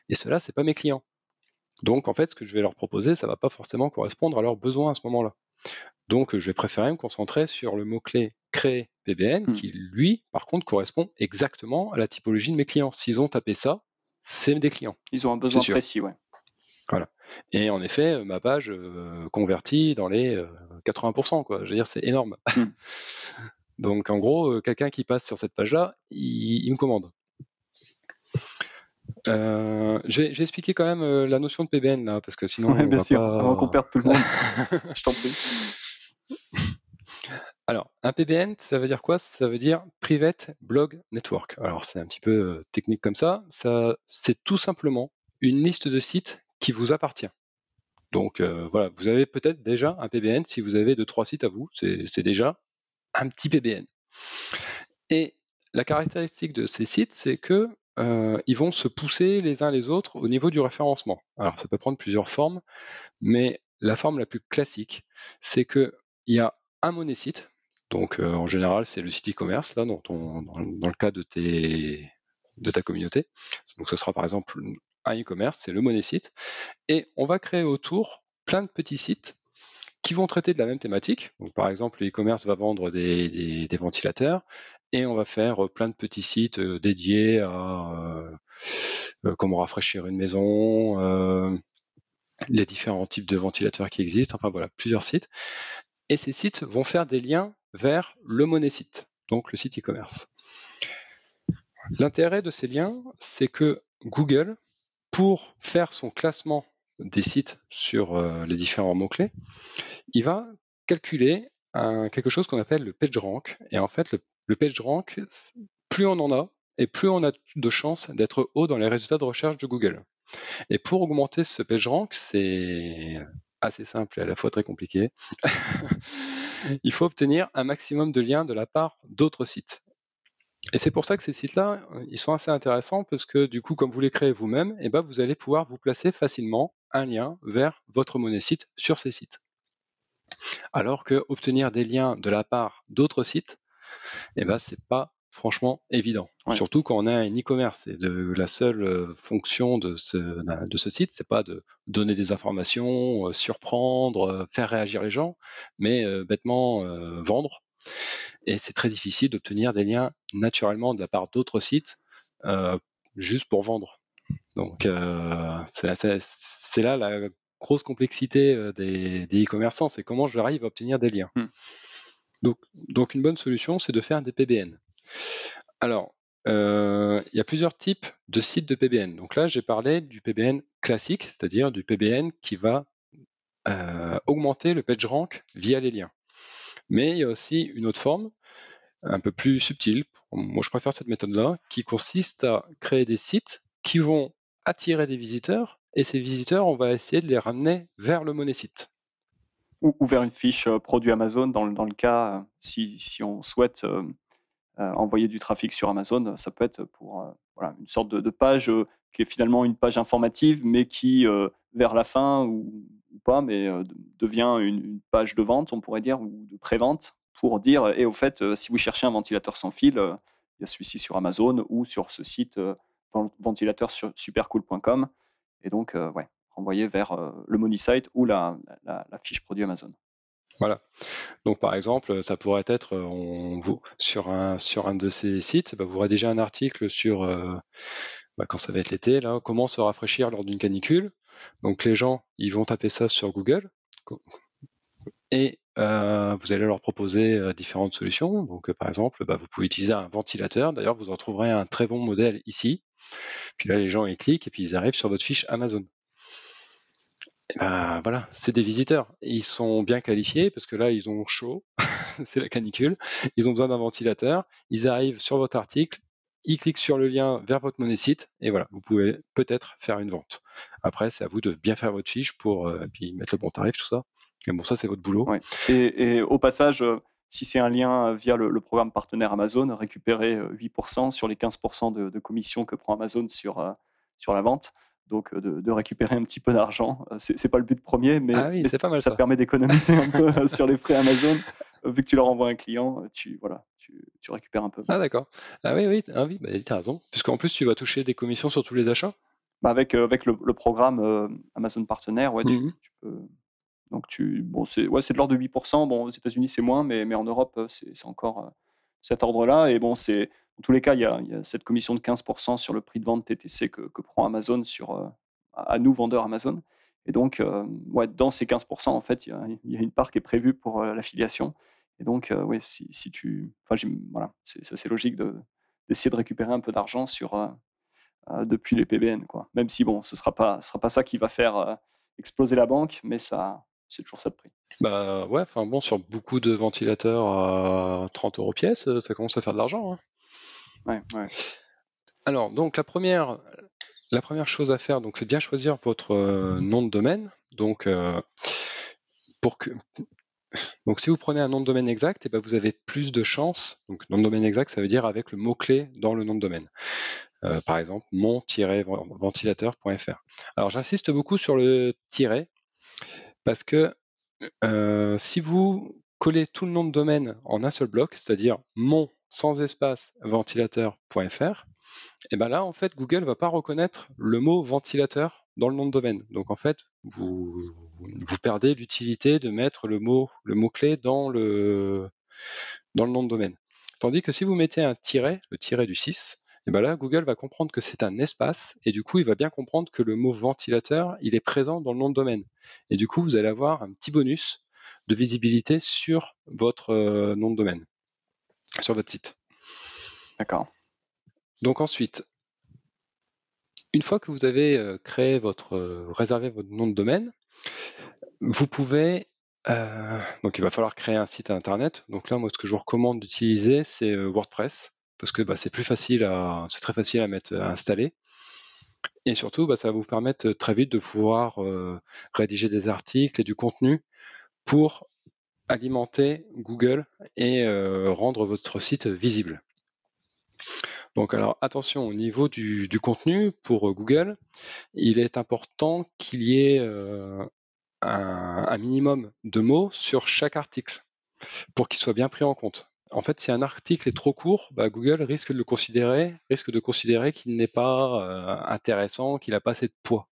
S2: Et cela, c'est pas mes clients. Donc, en fait, ce que je vais leur proposer, ça va pas forcément correspondre à leurs besoins à ce moment-là. Donc, je vais préférer me concentrer sur le mot-clé créer PBN, hmm. qui, lui, par contre, correspond exactement à la typologie de mes clients. S'ils ont tapé ça, c'est des clients.
S1: Ils ont un besoin précis, ouais.
S2: Voilà. Et en effet, ma page convertit dans les 80%, quoi. Je veux dire, c'est énorme. Hmm. Donc, en gros, quelqu'un qui passe sur cette page-là, il, me commande. Euh, J'ai expliqué quand même la notion de PBN là, parce que sinon
S1: on bien va sûr, pas... qu'on perde tout le monde. Je t'en prie.
S2: Alors, un PBN, ça veut dire quoi? Ça veut dire Private Blog Network. Alors, c'est un petit peu technique comme ça. ça c'est tout simplement une liste de sites qui vous appartient. Donc voilà, vous avez peut-être déjà un PBN si vous avez deux trois sites à vous, c'est déjà un petit PBN. Et la caractéristique de ces sites, c'est que ils vont se pousser les uns les autres au niveau du référencement. Alors ça peut prendre plusieurs formes, mais la forme la plus classique, c'est que il y a un moné-site. Donc en général, c'est le site e-commerce là, dans, dans, dans, le cas de tes de ta communauté. Donc ce sera par exemple un e-commerce, c'est le money site. Et on va créer autour plein de petits sites qui vont traiter de la même thématique. Donc, par exemple, le e-commerce va vendre des, ventilateurs et on va faire plein de petits sites euh, dédiés à euh, euh, comment rafraîchir une maison, les différents types de ventilateurs qui existent, enfin voilà, plusieurs sites. Et ces sites vont faire des liens vers le money site, donc le site e-commerce. L'intérêt de ces liens, c'est que Google pour faire son classement des sites sur euh, les différents mots-clés, il va calculer quelque chose qu'on appelle le PageRank. Et en fait, le, le PageRank, plus on en a, et plus on a de chances d'être haut dans les résultats de recherche de Google. Et pour augmenter ce PageRank, c'est assez simple et à la fois très compliqué. il faut obtenir un maximum de liens de la part d'autres sites. Et c'est pour ça que ces sites-là, euh, ils sont assez intéressants parce que du coup, comme vous les créez vous-même, eh ben, vous allez pouvoir vous placer facilement un lien vers votre monnaie site sur ces sites. Alors que obtenir des liens de la part d'autres sites, eh ben, c'est pas franchement évident. Surtout quand on a un e-commerce et de, la seule euh, fonction de ce, de ce site, c'est pas de donner des informations, euh, surprendre, faire réagir les gens, mais bêtement vendre et c'est très difficile d'obtenir des liens naturellement de la part d'autres sites euh, juste pour vendre. Donc euh, c'est là la grosse complexité euh, des e-commerçants, c'est comment j'arrive à obtenir des liens. Hmm. Donc, donc une bonne solution, c'est de faire des PBN. Alors, il y a plusieurs types de sites de PBN. Donc là, j'ai parlé du PBN classique, c'est-à-dire du PBN qui va augmenter le PageRank via les liens. Mais il y a aussi une autre forme, un peu plus subtile, moi je préfère cette méthode-là, qui consiste à créer des sites qui vont attirer des visiteurs, et ces visiteurs, on va essayer de les ramener vers le monnaie site.
S1: Ou, vers une fiche euh, produit Amazon, dans, le cas, euh, si, si, on souhaite euh, envoyer du trafic sur Amazon, ça peut être pour voilà, une sorte de, page qui est finalement une page informative, mais qui, vers la fin, ou, pas, mais devient une, page de vente, on pourrait dire, ou de pré-vente, pour dire, et au fait, si vous cherchez un ventilateur sans fil, il y a celui-ci sur Amazon ou sur ce site ventilateur supercool.com. Et donc, ouais, renvoyer vers le money site ou la, la, fiche produit Amazon.
S2: Voilà. Donc par exemple, ça pourrait être on, vous, sur, un, sur un de ces sites, bah, vous rédigez un article sur bah, quand ça va être l'été, là, comment se rafraîchir lors d'une canicule. Donc les gens, ils vont taper ça sur Google. Et vous allez leur proposer différentes solutions. Donc, par exemple, bah, vous pouvez utiliser un ventilateur. D'ailleurs, vous en trouverez un très bon modèle ici. Puis là, les gens ils cliquent et puis ils arrivent sur votre fiche Amazon. Bah, voilà, c'est des visiteurs. Ils sont bien qualifiés parce que là, ils ont chaud, c'est la canicule. Ils ont besoin d'un ventilateur. Ils arrivent sur votre article, ils cliquent sur le lien vers votre monnaie site et voilà, vous pouvez peut-être faire une vente. Après, c'est à vous de bien faire votre fiche pour euh, puis mettre le bon tarif, tout ça. Mais bon, ça, c'est votre boulot.
S1: Et, au passage, euh, si c'est un lien via le, programme partenaire Amazon, récupérez 8% euh, sur les 15% de, de, commission que prend Amazon sur, sur la vente donc de, récupérer un petit peu d'argent. C'est, n'est pas le but premier, mais,
S2: ah
S1: ça, permet d'économiser un peu sur les frais Amazon. Vu que tu leur envoies un client, tu, voilà, tu, récupères un peu.
S2: Ah d'accord. Ah oui, oui, ah, oui bah, tu as raison. Puisqu'en plus, tu vas toucher des commissions sur tous les achats?
S1: Bah avec, avec le, programme Amazon Partenaire, ouais, tu, mmh peux... Donc tu, bon, c'est ouais, de l'ordre de 8%. Bon, aux États-Unis, c'est moins, mais, mais en Europe, c'est encore cet ordre-là. Et bon, c'est en tous les cas, il y, a, cette commission de 15% sur le prix de vente TTC que, prend Amazon sur, à nous, vendeurs Amazon. Et donc, euh, ouais, dans ces 15%, en fait, il y, a, une part qui est prévue pour euh, l'affiliation. Et donc, oui, si, si, tu. Enfin, voilà, c'est assez logique d'essayer de, récupérer un peu d'argent sur, depuis les PBN. Quoi. Même si, bon, ce ne sera pas, sera pas ça qui va faire exploser la banque, mais ça, c'est toujours ça de prix.
S2: Bah ouais, enfin bon, sur beaucoup de ventilateurs à 30 euros pièce, ça commence à faire de l'argent. Hein. Alors, donc la première, la première chose à faire, donc c'est bien choisir votre nom de domaine. Donc, pour que, donc si vous prenez un nom de domaine exact, et eh ben vous avez plus de chances. Donc nom de domaine exact, ça veut dire avec le mot-clé dans le nom de domaine. Euh, par exemple, mon-ventilateur.fr. Alors j'insiste beaucoup sur le tiret parce que si vous collez tout le nom de domaine en un seul bloc, c'est-à-dire mon sans espace ventilateur.fr, et ben là, en fait, Google va pas reconnaître le mot ventilateur dans le nom de domaine. Donc, en fait, vous, vous perdez l'utilité de mettre le mot, le mot-clé dans le, dans le nom de domaine. Tandis que si vous mettez un tiret, le tiret du 6, et ben là, Google va comprendre que c'est un espace et du coup, il va bien comprendre que le mot ventilateur, il est présent dans le nom de domaine. Et du coup, vous allez avoir un petit bonus de visibilité sur votre euh, nom de domaine sur votre site.
S1: D'accord.
S2: Donc ensuite, une fois que vous avez euh, créé votre, euh, réservé votre nom de domaine, vous pouvez, euh, donc il va falloir créer un site internet. Donc là, moi, ce que je vous recommande d'utiliser, c'est WordPress parce que bah, c'est plus facile c'est très facile à mettre, à installer. Et surtout, bah, ça va vous permettre très vite de pouvoir rédiger des articles et du contenu pour alimenter Google et rendre votre site visible. Donc alors attention au niveau du, contenu pour Google, il est important qu'il y ait euh, un, minimum de mots sur chaque article pour qu'il soit bien pris en compte. En fait, si un article est trop court, bah, Google risque de le considérer, risque de considérer qu'il n'est pas euh, intéressant, qu'il n'a pas assez de poids.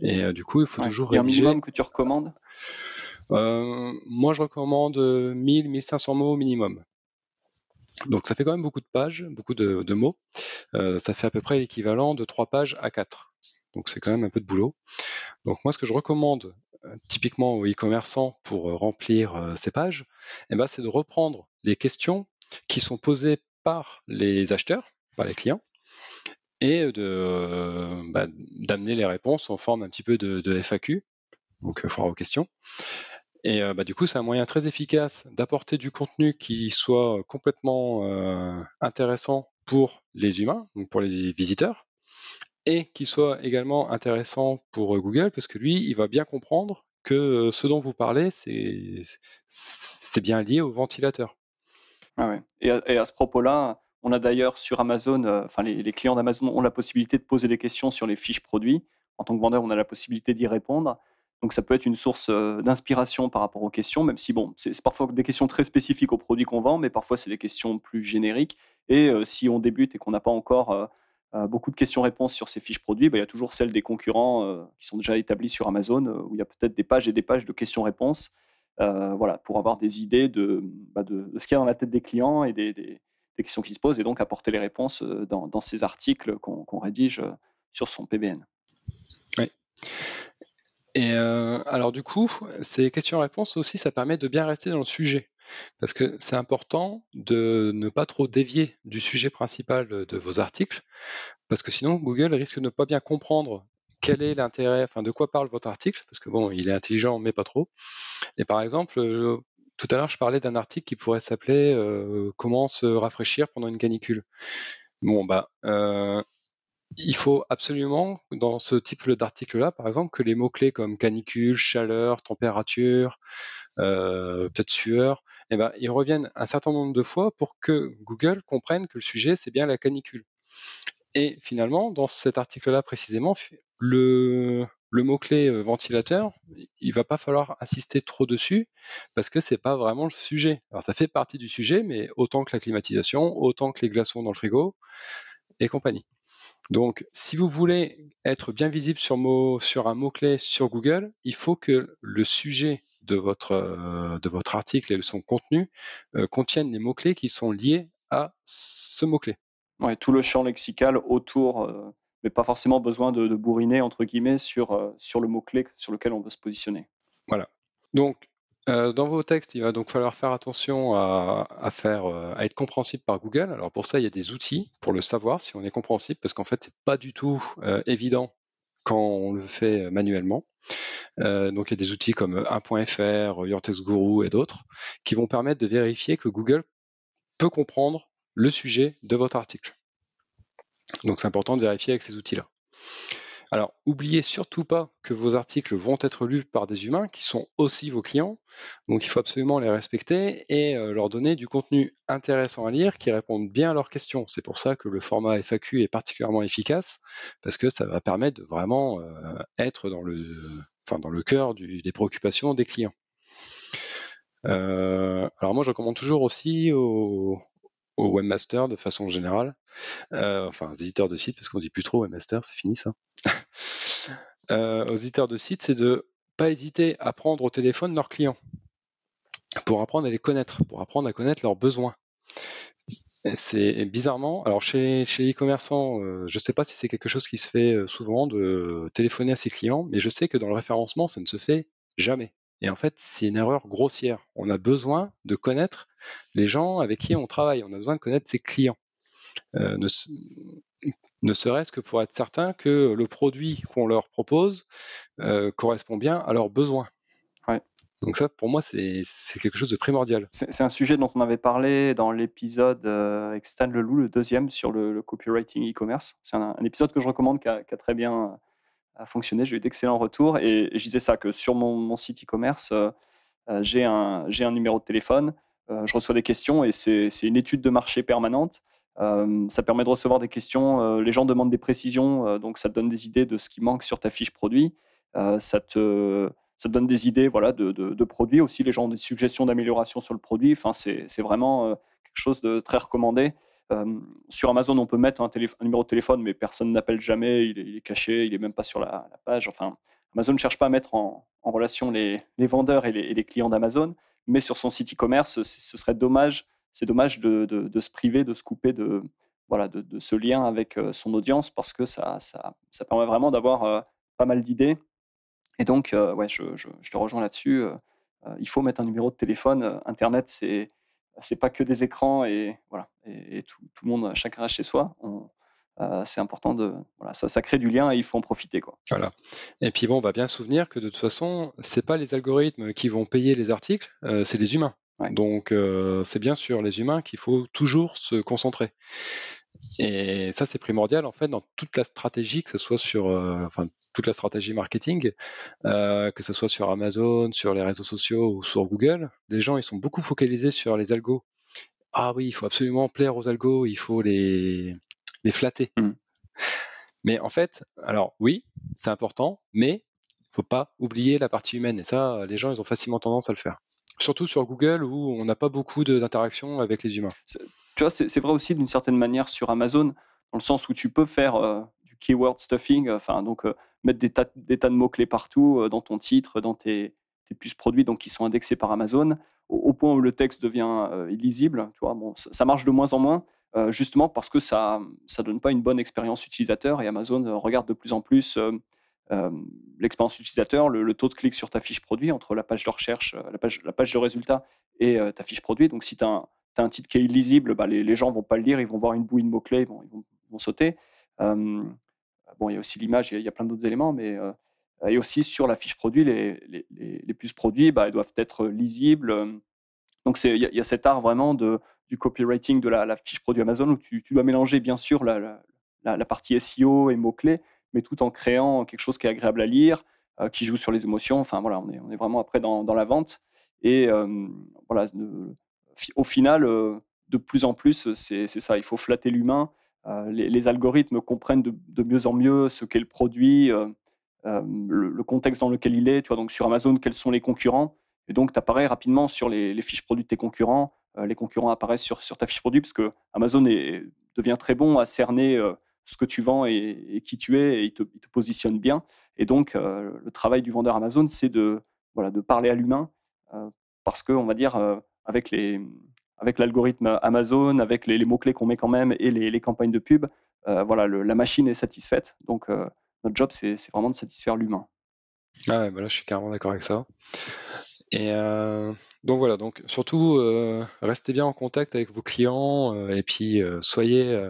S2: Et du coup, il faut toujours rédiger.
S1: un minimum que tu recommandes?
S2: Euh, moi, je recommande 1000-1500 mots au minimum. Donc ça fait quand même beaucoup de pages, beaucoup de, mots. Euh, ça fait à peu près l'équivalent de 3 pages à 4. Donc c'est quand même un peu de boulot. Donc moi ce que je recommande euh, typiquement aux e-commerçants pour remplir ces pages, eh ben, c'est de reprendre les questions qui sont posées par les acheteurs, par les clients, et bah, d'amener les réponses en forme un petit peu de, de FAQ, donc foire aux questions. Et euh, bah, du coup, c'est un moyen très efficace d'apporter du contenu qui soit complètement euh, intéressant pour les humains, donc pour les visiteurs, et qui soit également intéressant pour euh, Google, parce que lui, il va bien comprendre que ce dont vous parlez, c'est bien lié au ventilateur.
S1: Ah ouais. et, à, ce propos-là, on a d'ailleurs sur Amazon, enfin les, les, clients d'Amazon ont la possibilité de poser des questions sur les fiches produits. En tant que vendeur, on a la possibilité d'y répondre. Donc ça peut être une source d'inspiration par rapport aux questions, même si bon, c'est parfois des questions très spécifiques aux produits qu'on vend, mais parfois c'est des questions plus génériques. Et si on débute et qu'on n'a pas encore beaucoup de questions-réponses sur ces fiches produits, bah, il y a toujours celles des concurrents qui sont déjà établis sur Amazon, où il y a peut-être des pages et des pages de questions-réponses, voilà, pour avoir des idées de, bah, de, ce qu'il y a dans la tête des clients et des, questions qui se posent, et donc apporter les réponses dans ces articles qu'on rédige sur son PBN.
S2: Oui. Et alors du coup, ces questions-réponses aussi, ça permet de bien rester dans le sujet. Parce que c'est important de ne pas trop dévier du sujet principal de vos articles, parce que sinon Google risque de ne pas bien comprendre quel est l'intérêt, enfin de quoi parle votre article, parce que bon, il est intelligent, mais pas trop. Et par exemple, tout à l'heure, je parlais d'un article qui pourrait s'appeler Comment se rafraîchir pendant une canicule. Bon, bah, il faut absolument, dans ce type d'article-là, par exemple, que les mots-clés comme canicule, chaleur, température, euh, peut-être sueur, eh ben, ils reviennent un certain nombre de fois pour que Google comprenne que le sujet, c'est bien la canicule. Et finalement, dans cet article-là précisément, le, mot-clé euh, ventilateur, il va pas falloir insister trop dessus parce que c'est pas vraiment le sujet. Alors ça fait partie du sujet, mais autant que la climatisation, autant que les glaçons dans le frigo et compagnie. Donc, si vous voulez être bien visible sur, un mot-clé sur Google, il faut que le sujet de votre, euh, de votre article et son contenu euh, contiennent les mots-clés qui sont liés à ce mot-clé.
S1: Ouais, tout le champ lexical autour, euh, mais pas forcément besoin de, bourriner, entre guillemets, sur, sur le mot-clé sur lequel on veut se positionner.
S2: Voilà. Donc, euh, dans vos textes, il va donc falloir faire attention euh, à être compréhensible par Google. Alors pour ça, il y a des outils pour le savoir si on est compréhensible, parce qu'en fait, c'est pas du tout euh, évident quand on le fait manuellement. donc il y a des outils comme 1.fr, Your Text Guru et d'autres qui vont permettre de vérifier que Google peut comprendre le sujet de votre article. Donc c'est important de vérifier avec ces outils-là. Alors, oubliez surtout pas que vos articles vont être lus par des humains qui sont aussi vos clients. Donc, il faut absolument les respecter et euh, leur donner du contenu intéressant à lire qui répondent bien à leurs questions. C'est pour ça que le format FAQ est particulièrement efficace parce que ça va permettre de vraiment euh, être dans le, cœur des préoccupations des clients. Euh, alors moi, je recommande toujours aussi aux, aux webmasters de façon générale, enfin aux éditeurs de sites, parce qu'on dit plus trop webmaster, c'est fini ça. Euh, aux éditeurs de sites, c'est de pas hésiter à prendre au téléphone leurs clients pour apprendre à les connaître, pour apprendre à connaître leurs besoins. C'est bizarrement, alors chez, chez les commerçants, euh, je ne sais pas si c'est quelque chose qui se fait euh, souvent de téléphoner à ses clients, mais je sais que dans le référencement, ça ne se fait jamais. Et en fait, c'est une erreur grossière. On a besoin de connaître les gens avec qui on travaille. On a besoin de connaître ses clients. Euh, ne, serait-ce que pour être certain que le produit qu'on leur propose euh, correspond bien à leurs besoins. Donc ça, pour moi, c'est quelque chose de primordial.
S1: C'est un sujet dont on avait parlé dans l'épisode euh, avec Stan Leloup, le deuxième, sur le, copywriting e-commerce. C'est un, épisode que je recommande qui a, très bien fonctionné. J'ai eu d'excellents retours. Et, je disais ça, que sur mon, site e-commerce, j'ai un, un, numéro de téléphone, je reçois des questions et c'est une étude de marché permanente. Euh, ça permet de recevoir des questions. Euh, les gens demandent des précisions, euh, donc ça te donne des idées de ce qui manque sur ta fiche produit. ça, te, ça donne des idées voilà, de, de, produits aussi. Les gens ont des suggestions d'amélioration sur le produit. Enfin, c'est vraiment quelque chose de très recommandé. Sur Amazon, on peut mettre un, numéro de téléphone, mais personne n'appelle jamais. Il est, caché, il n'est même pas sur la, page. Enfin, Amazon ne cherche pas à mettre en, relation les, vendeurs et les, clients d'Amazon, mais sur son site e-commerce, ce serait dommage c'est dommage de, se priver, de se couper de, voilà, de, ce lien avec euh, son audience parce que ça, ça, permet vraiment d'avoir euh, pas mal d'idées. Et donc, euh, ouais, je, je, te rejoins là-dessus. il faut mettre un numéro de téléphone. Internet, c'est c'est pas que des écrans et voilà et, tout, tout, le monde, chacun reste chez soi. c'est important de voilà, ça, ça crée du lien et il faut en profiter quoi.
S2: Voilà. Et puis bon, on va bien se souvenir que de toute façon, c'est pas les algorithmes qui vont payer les articles, c'est les humains. Donc euh, c'est bien sur les humains qu'il faut toujours se concentrer. Et ça c'est primordial en fait dans toute la stratégie, que ce soit sur, euh, enfin toute la stratégie marketing, euh, que ce soit sur Amazon, sur les réseaux sociaux ou sur Google. Les gens ils sont beaucoup focalisés sur les algos. Ah oui, il faut absolument plaire aux algos, il faut les les flatter. Mmh. Mais en fait, alors oui, c'est important, mais il faut pas oublier la partie humaine. Et ça, les gens ils ont facilement tendance à le faire surtout sur Google où on n'a pas beaucoup d'interactions avec les humains.
S1: Tu vois, c'est vrai aussi d'une certaine manière sur Amazon, dans le sens où tu peux faire euh, du keyword stuffing, enfin donc euh, mettre des tas, des tas de mots clés partout euh, dans ton titre, dans tes, tes plus produits, donc qui sont indexés par Amazon, au, point où le texte devient illisible. Tu vois, bon, ça, marche de moins en moins. justement parce que ça ça donne pas une bonne expérience utilisateur et Amazon regarde de plus en plus l'expérience utilisateur, le, taux de clic sur ta fiche produit entre la page de recherche, la page, la page de résultat et ta fiche produit. Donc, si tu as, un titre qui est illisible, bah, les, gens ne vont pas le lire, ils vont voir une bouille de mots-clés, ils vont, ils vont, sauter. bon, il y a aussi l'image, il y, a plein d'autres éléments, mais et aussi sur la fiche produit, les, les, les plus produits, bah, ils doivent être lisibles. Donc, il y, a cet art vraiment de, du copywriting de la, fiche produit Amazon où tu, dois mélanger bien sûr la, la, partie SEO et mots-clés, mais tout en créant quelque chose qui est agréable à lire, euh, qui joue sur les émotions. Enfin voilà, on est, on est vraiment après dans, dans la vente. Et euh, voilà, au final, euh, de plus en plus, c'est ça, il faut flatter l'humain. Les, algorithmes comprennent de, mieux en mieux ce qu'est le produit, le, contexte dans lequel il est. Tu vois, donc sur Amazon, quels sont les concurrents? Et donc, tu apparais rapidement sur les, les, fiches produits de tes concurrents. les concurrents apparaissent sur, sur ta fiche produit parce que Amazon est, devient très bon à cerner ce que tu vends et, qui tu es, et il te, positionne bien. Et donc, euh, le travail du vendeur Amazon, c'est de, voilà, de parler à l'humain, euh, parce que, on va dire, euh, avec les avec l'algorithme Amazon, avec les, mots-clés qu'on met quand même et les, campagnes de pub, voilà, la machine est satisfaite. Donc, notre job, c'est vraiment de satisfaire l'humain.
S2: Ah ouais, bah je suis carrément d'accord avec ça. Et donc voilà, donc surtout restez bien en contact avec vos clients et puis soyez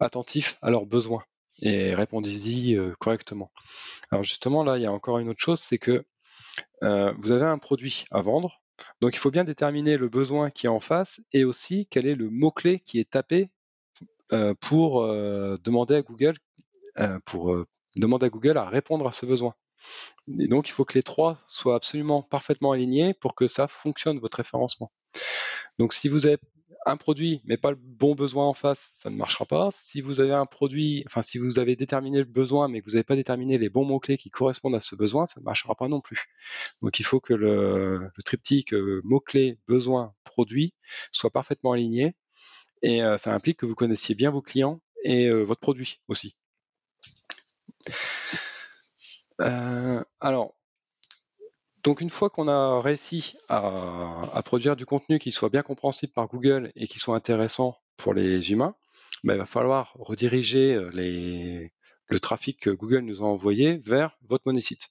S2: attentifs à leurs besoins et répondez-y euh, correctement. Alors justement, là, il y a encore une autre chose, c'est que euh, vous avez un produit à vendre, donc il faut bien déterminer le besoin qui est en face et aussi quel est le mot-clé qui est tapé euh, pour demander à Google pour demander à Google à répondre à ce besoin. Et donc, il faut que les trois soient absolument parfaitement alignés pour que ça fonctionne, votre référencement. Donc, si vous avez un produit mais pas le bon besoin en face, ça ne marchera pas. Si vous avez un produit, enfin si vous avez déterminé le besoin mais que vous n'avez pas déterminé les bons mots-clés qui correspondent à ce besoin, ça ne marchera pas non plus. Donc il faut que le, triptyque euh, mots-clés, besoin, produit soit parfaitement aligné et euh, ça implique que vous connaissiez bien vos clients et euh, votre produit aussi. alors, donc une fois qu'on a réussi à, produire du contenu qui soit bien compréhensible par Google et qui soit intéressant pour les humains, ben, il va falloir rediriger euh, le trafic que Google nous a envoyé vers votre monésite.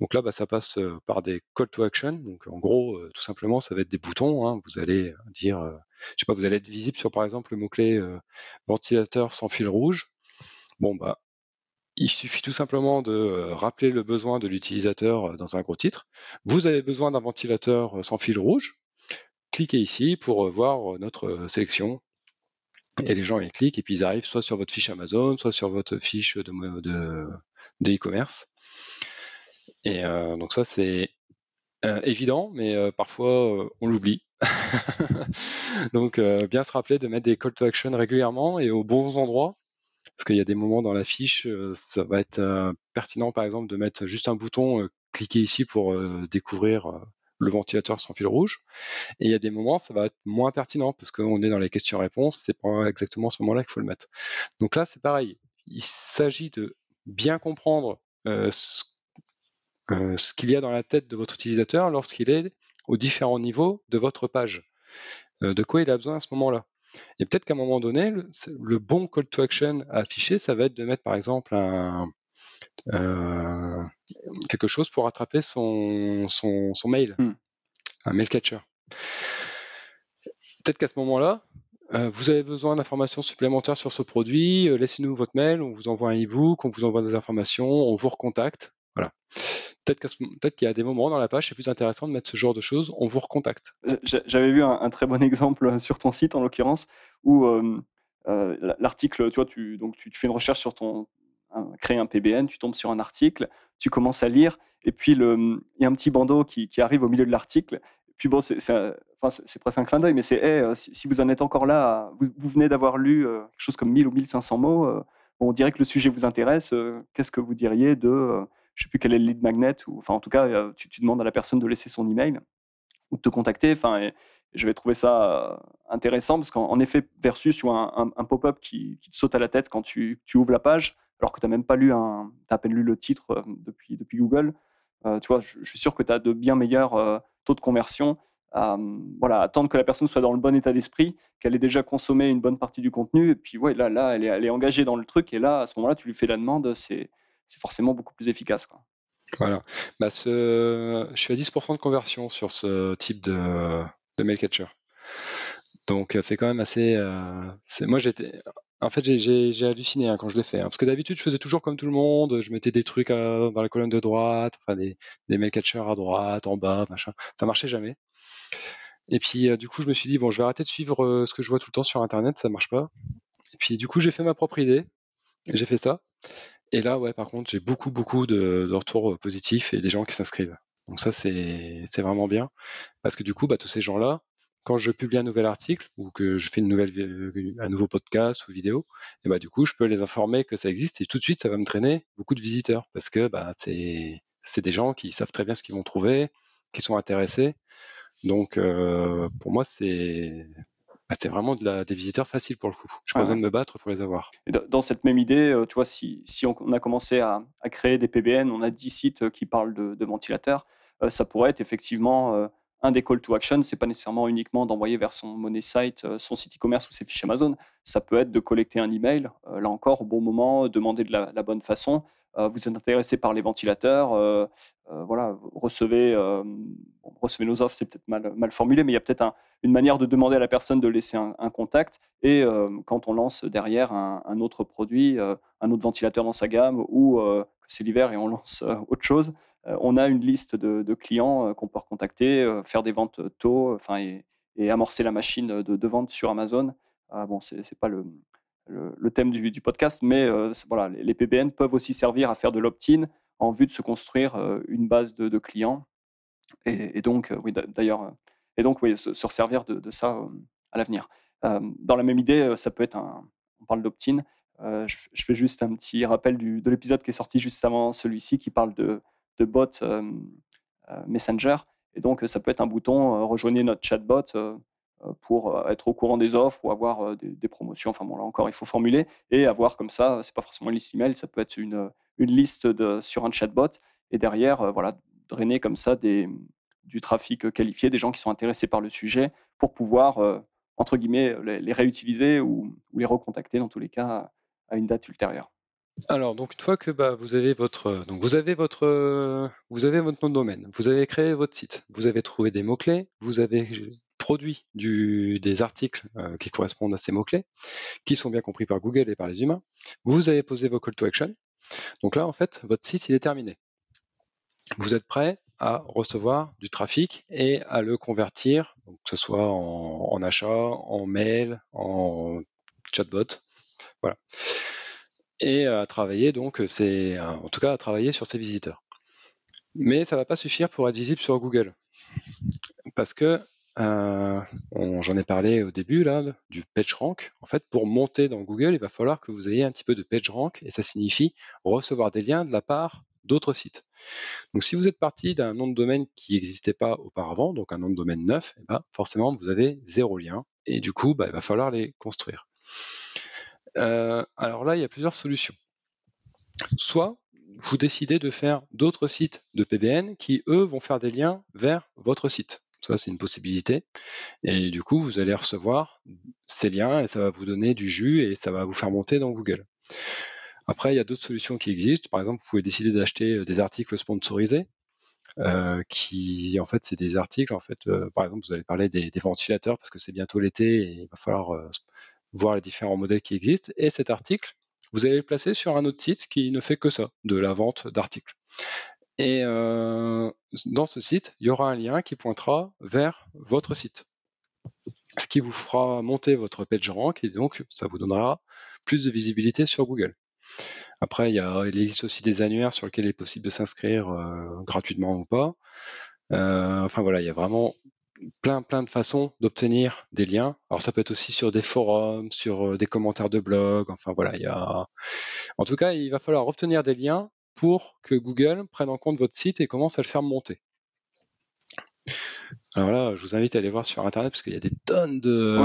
S2: Donc là, ben, ça passe euh, par des call to action. Donc en gros, euh, tout simplement, ça va être des boutons. Hein. Vous allez dire, je sais pas, vous allez être visible sur par exemple le mot-clé ventilateur sans fil rouge. Bon, bah, il suffit tout simplement de euh, rappeler le besoin de l'utilisateur euh, dans un gros titre. Vous avez besoin d'un ventilateur euh, sans fil rouge. Cliquez ici pour voir notre sélection. Et les gens y cliquent et puis ils arrivent soit sur votre fiche Amazon, soit sur votre fiche de e-commerce. et donc ça c'est évident, mais parfois on l'oublie. donc bien se rappeler de mettre des call to action régulièrement et aux bons endroits parce qu'il y a des moments dans la fiche, euh, ça va être euh, pertinent par exemple de mettre juste un bouton, euh, cliquer ici pour découvrir le ventilateur sans fil rouge. Et il y a des moments, ça va être moins pertinent parce qu'on est dans les questions-réponses, c'est pas exactement ce moment-là qu'il faut le mettre. Donc là, c'est pareil. Il s'agit de bien comprendre ce, ce qu'il y a dans la tête de votre utilisateur lorsqu'il est aux différents niveaux de votre page. de quoi il a besoin à ce moment-là? Et peut-être qu'à un moment donné, le, bon call to action à afficher, ça va être de mettre par exemple un, euh, quelque chose pour attraper son, son, mail, hmm. un mail catcher. Peut-être qu'à ce moment-là, euh, vous avez besoin d'informations supplémentaires sur ce produit, euh, laissez-nous votre mail, on vous envoie un e-book, on vous envoie des informations, on vous recontacte. Voilà. Peut-être qu'il y a des moments dans la page, c'est plus intéressant de mettre ce genre de choses, on vous recontacte.
S1: J'avais vu un, très bon exemple sur ton site, en l'occurrence, où euh, euh, l'article, tu vois, tu, donc tu, fais une recherche sur ton, créer un PBN, tu tombes sur un article, tu commences à lire, et puis il y a un petit bandeau qui, arrive au milieu de l'article. Puis bon, c'est presque un clin d'œil, mais c'est euh, si, vous en êtes encore là, vous, venez d'avoir lu quelque chose comme 1000 ou 1500 mots, on dirait que le sujet vous intéresse, qu'est-ce que vous diriez de je sais plus quel est le lead magnet, ou enfin en tout cas, euh, tu, demandes à la personne de laisser son email ou de te contacter. Enfin, je vais trouver ça euh, intéressant parce qu'en effet, versus tu vois, un, pop-up qui, te saute à la tête quand tu, ouvres la page, alors que tu n'as même pas lu un, as à peine lu le titre euh, depuis, depuis Google. tu vois, je, suis sûr que tu as de bien meilleurs taux de conversion. voilà, attendre que la personne soit dans le bon état d'esprit, qu'elle ait déjà consommé une bonne partie du contenu, et puis ouais, là, là, elle est, elle est engagée dans le truc, et là, à ce moment-là, tu lui fais la demande, c'est c'est forcément beaucoup plus efficace.
S2: Voilà. Bah, je suis à 10% de conversion sur ce type de, mail catcher. Donc c'est quand même assez. moi j'étais. En fait, j'ai halluciné hein, quand je l'ai fait. Hein, parce que d'habitude, je faisais toujours comme tout le monde. Je mettais des trucs dans la colonne de droite, enfin des, mail catchers à droite, en bas, machin. Ça marchait jamais. Et puis, euh, du coup, je me suis dit, bon, je vais arrêter de suivre euh, ce que je vois tout le temps sur Internet, ça marche pas. Et puis, du coup, j'ai fait ma propre idée. J'ai fait ça. Et là, ouais, par contre, j'ai beaucoup, beaucoup de, retours euh, positifs et des gens qui s'inscrivent. Donc ça, c'est vraiment bien. Parce que du coup, bah, tous ces gens-là, quand je publie un nouvel article ou que je fais une nouvelle, un nouveau podcast ou vidéo, et bah, du coup, je peux les informer que ça existe et tout de suite, ça va me traîner beaucoup de visiteurs parce que bah, c'est des gens qui savent très bien ce qu'ils vont trouver, qui sont intéressés. Donc, euh, pour moi, c'est bah, c'est vraiment de la, des visiteurs faciles pour le coup. Je n'ai pas besoin de me battre pour les avoir.
S1: dans cette même idée, euh, tu vois, si, si on, a commencé à, à, créer des PBN, on a 10 sites qui parlent de, de ventilateurs, euh, ça pourrait être effectivement un des call to action, c'est pas nécessairement uniquement d'envoyer vers son money site, son site e-commerce ou ses fiches Amazon. Ça peut être de collecter un email, là encore, au bon moment, demander de la bonne façon. Euh, vous êtes intéressé par les ventilateurs, euh, euh, voilà, recevez, recevez nos offres, c'est peut-être mal, formulé, mais il y a peut-être une manière de demander à la personne de laisser un, contact. Et quand on lance derrière un, autre produit, un autre ventilateur dans sa gamme, ou c'est l'hiver et on lance autre chose, on a une liste de, clients qu'on peut recontacter, faire des ventes tôt, enfin et, amorcer la machine de, vente sur Amazon. bon, c'est pas le, le, thème du, podcast, mais euh, voilà, les, PBN peuvent aussi servir à faire de l'opt-in en vue de se construire euh, une base de, clients. Et, donc, euh, oui, d'ailleurs, et donc, oui, se, resservir de, ça à l'avenir. dans la même idée, ça peut être un. On parle d'opt-in. Je, fais juste un petit rappel de l'épisode qui est sorti juste avant celui-ci qui parle de, de bot Messenger. Et donc, ça peut être un bouton rejoignez notre chatbot pour euh, être au courant des offres ou avoir euh, des, promotions. Enfin bon, là encore, il faut formuler et avoir comme ça, c'est pas forcément une liste email, ça peut être une, une liste sur un chatbot et derrière, voilà, drainer comme ça des, du trafic qualifié, des gens qui sont intéressés par le sujet pour pouvoir, entre guillemets, les, réutiliser ou, les recontacter dans tous les cas à une date ultérieure.
S2: Alors, donc une fois que bah, vous avez votre, donc vous avez votre, vous avez votre nom de domaine, vous avez créé votre site, vous avez trouvé des mots clés, vous avez produit des articles euh, qui correspondent à ces mots-clés, qui sont bien compris par Google et par les humains. Vous avez posé vos call to action. Donc là, en fait, votre site, il est terminé. Vous êtes prêt à recevoir du trafic et à le convertir, que ce soit en, achat, en mail, en chatbot. Voilà. Et à travailler, donc, c'est en tout cas à travailler sur ces visiteurs. Mais ça ne va pas suffire pour être visible sur Google. Parce que euh, j'en ai parlé au début là, du PageRank. En fait, pour monter dans Google, il va falloir que vous ayez un petit peu de PageRank et ça signifie recevoir des liens de la part d'autres sites. Donc, si vous êtes parti d'un nom de domaine qui n'existait pas auparavant, donc un nom de domaine neuf, eh ben, forcément vous avez zéro lien et du coup, bah, il va falloir les construire. Euh, alors là, il y a plusieurs solutions. Soit vous décidez de faire d'autres sites de PBN qui, eux, vont faire des liens vers votre site. Ça, c'est une possibilité. Et du coup, vous allez recevoir ces liens et ça va vous donner du jus et ça va vous faire monter dans Google. Après, il y a d'autres solutions qui existent. Par exemple, vous pouvez décider d'acheter euh, des articles sponsorisés. Euh, qui en fait c'est des articles euh, par exemple vous allez parler des, ventilateurs parce que c'est bientôt l'été et il va falloir voir les différents modèles qui existent et cet article vous allez le placer sur un autre site qui ne fait que ça de la vente d'articles et dans ce site, il y aura un lien qui pointera vers votre site. Ce qui vous fera monter votre page rank et donc ça vous donnera plus de visibilité sur Google. Après, il, y a, il existe aussi des annuaires sur lesquels il est possible de s'inscrire gratuitement ou pas. enfin voilà, il y a vraiment plein plein de façons d'obtenir des liens. Alors ça peut être aussi sur des forums, sur des commentaires de blog. Enfin voilà, il y a. En tout cas, il va falloir obtenir des liens pour que Google prenne en compte votre site et commence à le faire monter. Alors là, je vous invite à aller voir sur Internet parce qu'il y a des tonnes de,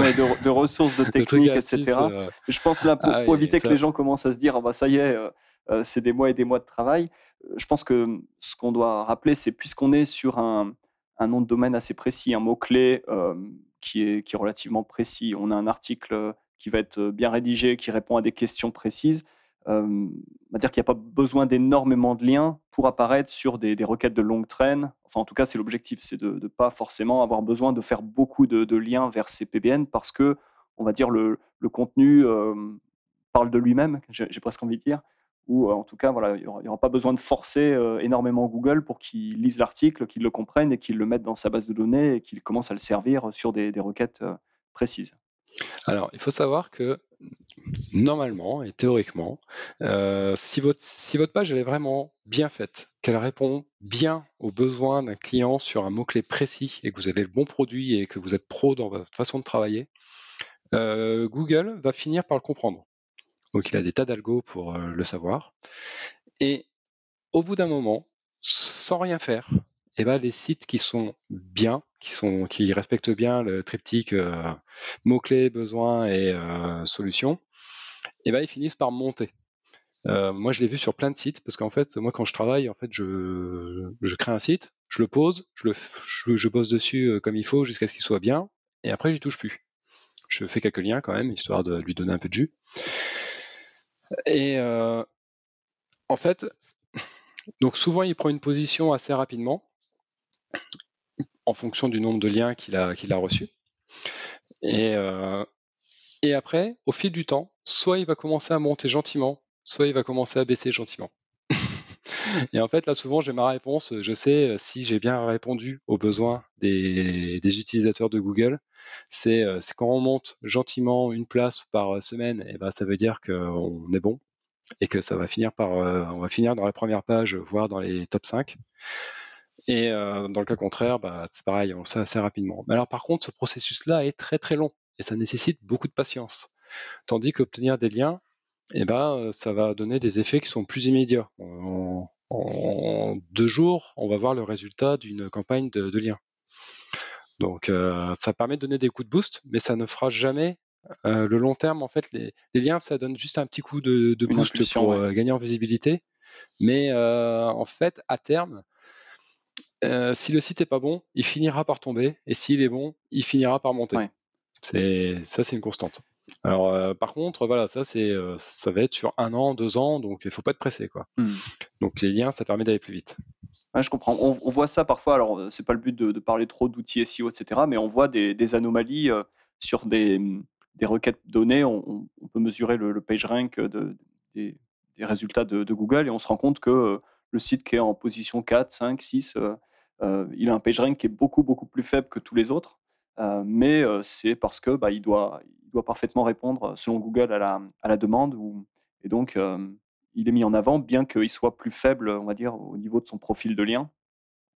S1: de, ressources, de techniques, etc. Euh, je pense là, pour, ah éviter que les gens commencent à se dire, ah bah ça y est, euh, euh, c'est des mois et des mois de travail, je pense que ce qu'on doit rappeler, c'est puisqu'on est sur un, nom de domaine assez précis, un mot-clé qui, est, qui est relativement précis, on a un article qui va être bien rédigé, qui répond à des questions précises, on va dire qu'il n'y a pas besoin d'énormément de liens pour apparaître sur des, requêtes de longue traîne. Enfin, en tout cas, c'est l'objectif, c'est de ne pas forcément avoir besoin de faire beaucoup de, liens vers ces PBN parce que, on va dire, le, contenu parle de lui-même, j'ai presque envie de dire ou en tout cas, voilà, il n'y aura, pas besoin de forcer énormément Google pour qu'il lise l'article, qu'il le comprenne et qu'il le mette dans sa base de données et qu'il commence à le servir sur des, requêtes précises.
S2: Alors, il faut savoir que normalement et théoriquement, si, votre, si votre page est vraiment bien faite, qu'elle répond bien aux besoins d'un client sur un mot-clé précis et que vous avez le bon produit et que vous êtes pro dans votre façon de travailler, Google va finir par le comprendre. Donc il a des tas d'algos pour euh, le savoir. Et au bout d'un moment, sans rien faire, eh ben, les sites qui sont bien, qui, respectent bien le triptyque euh, mots-clés, besoins et euh, solutions, eh ben, ils finissent par monter. moi, je l'ai vu sur plein de sites parce qu'en fait, moi, quand je travaille, en fait, je, je crée un site, je le pose, je, le, je, bosse dessus comme il faut jusqu'à ce qu'il soit bien, et après, j'y touche plus. Je fais quelques liens quand même, histoire de lui donner un peu de jus. Et euh, en fait, donc souvent il prend une position assez rapidement en fonction du nombre de liens qu'il a, reçus. Et, euh, et après, au fil du temps, soit il va commencer à monter gentiment, soit il va commencer à baisser gentiment. Et en fait, là, souvent, j'ai ma réponse. Je sais euh, si j'ai bien répondu aux besoins des, utilisateurs de Google. C'est quand on monte gentiment une place par semaine, et ben, ça veut dire qu'on est bon et que ça va finir par, on va finir dans la première page, voire dans les top 5. Et dans le cas contraire, bah, c'est pareil, on le sait assez rapidement. Mais alors par contre, ce processus-là est très très long et ça nécessite beaucoup de patience. Tandis qu'obtenir des liens, eh ben, ça va donner des effets qui sont plus immédiats. En, deux jours, on va voir le résultat d'une campagne de, liens. Donc, ça permet de donner des coups de boost, mais ça ne fera jamais le long terme. En fait, les, liens, ça donne juste un petit coup de, boost pour gagner en visibilité. Mais en fait, à terme, si le site est pas bon, il finira par tomber, et s'il est bon, il finira par monter. C'est ça, c'est une constante. Alors, euh, par contre, voilà, ça, c'est, euh, ça va être sur un an, deux ans, donc il faut pas être pressé, quoi. Mmh. Donc les liens, ça permet d'aller plus vite.
S1: je comprends. On, voit ça parfois. Alors, euh, c'est pas le but de, parler trop d'outils SEO, etc. Mais on voit des, anomalies sur des, des, requêtes données. On, peut mesurer le, page rank de, des, résultats de, Google et on se rend compte que le site qui est en position 4, 5, 6, il a un page rank qui est beaucoup beaucoup plus faible que tous les autres. mais c'est parce que bah, doit il doit parfaitement répondre, selon Google, à la, à la demande. Et donc, euh, il est mis en avant, bien qu'il soit plus faible, on va dire, au niveau de son profil de lien.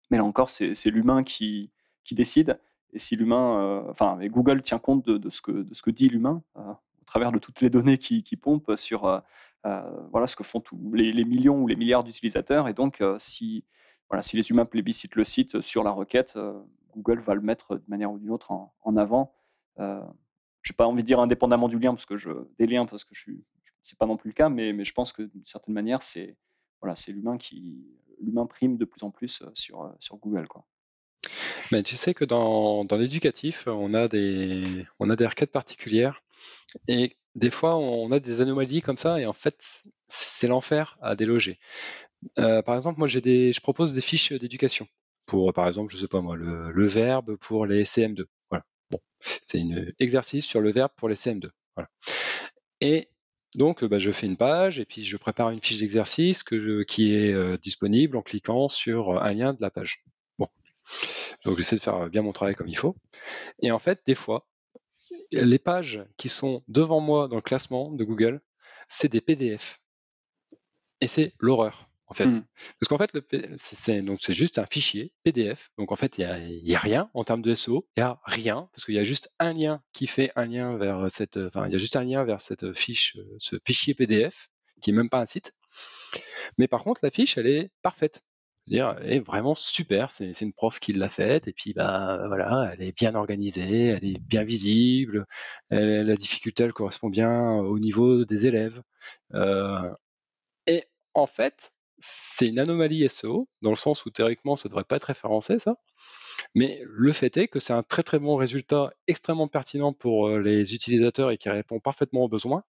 S1: Mais là encore, c'est l'humain qui, qui décide. Et si l'humain, euh, enfin, Google tient compte de, ce, que, de ce que dit l'humain euh, au travers de toutes les données qui, qui pompent sur voilà, ce que font tous les, les, millions ou les milliards d'utilisateurs. Et donc, si, voilà, si les humains plébiscitent le site sur la requête, Google va le mettre de manière ou d'une autre en, en avant je n'ai pas envie de dire indépendamment du lien, parce que je, des liens, parce que je suis, c'est pas non plus le cas, mais, mais je pense que d'une certaine manière, c'est voilà, l'humain qui l'humain prime de plus en plus euh, sur, euh, sur Google. Quoi.
S2: Tu sais que dans, dans l'éducatif, on on a des requêtes particulières et des fois on a des anomalies comme ça et en fait c'est l'enfer à déloger. Euh, par exemple, moi j'ai des je propose des fiches d'éducation pour par exemple je sais pas moi le, verbe pour les CM2. Bon, c'est un exercice sur le verbe pour les CM2. Et donc, bah, je fais une page et puis je prépare une fiche d'exercice qui est euh, disponible en cliquant sur un lien de la page. Bon, donc j'essaie de faire bien mon travail comme il faut. Et en fait, des fois, les pages qui sont devant moi dans le classement de Google, c'est des PDF. Et c'est l'horreur en fait. Mmh. Parce qu'en fait, c'est donc c'est juste un fichier PDF. Donc en fait, il n'y a, rien en termes de SEO. Il n'y a rien parce qu'il y a juste un lien qui fait un lien vers cette. Enfin, il y a juste un lien vers cette fiche, ce fichier PDF qui est même pas un site. Mais par contre, la fiche, elle est parfaite. dire elle est vraiment super. C'est une prof qui l'a faite et puis bah voilà, elle est bien organisée, elle est bien visible, la difficulté elle correspond bien au niveau des élèves. Euh, et en fait, c'est une anomalie SEO, dans le sens où théoriquement ça devrait pas être référencé ça. Mais le fait est que c'est un très très bon résultat extrêmement pertinent pour euh, les utilisateurs et qui répond parfaitement aux besoins.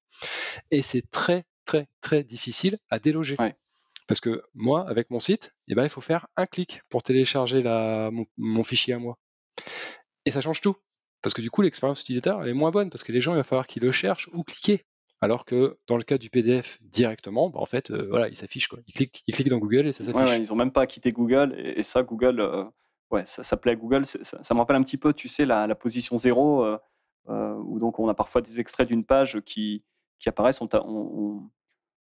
S2: Et c'est très très, très difficile à déloger. Parce que moi, avec mon site, eh ben, il faut faire un clic pour télécharger la, mon, fichier à moi. Et ça change tout. Parce que du coup, l'expérience utilisateur, elle est moins bonne, parce que les gens, il va falloir qu'ils le cherchent ou cliquer. Alors que dans le cas du PDF directement, bah, en fait, euh, voilà, il s'affiche. Quoi. Ils, cliquent, ils cliquent dans Google et ça s'affiche.
S1: ils n'ont même pas quitté Google. Et, ça, Google, euh, ouais, ça, ça, plaît à Google. Ça, me rappelle un petit peu, tu sais, la, position zéro, euh, où donc on a parfois des extraits d'une page qui, qui apparaissent. On, on,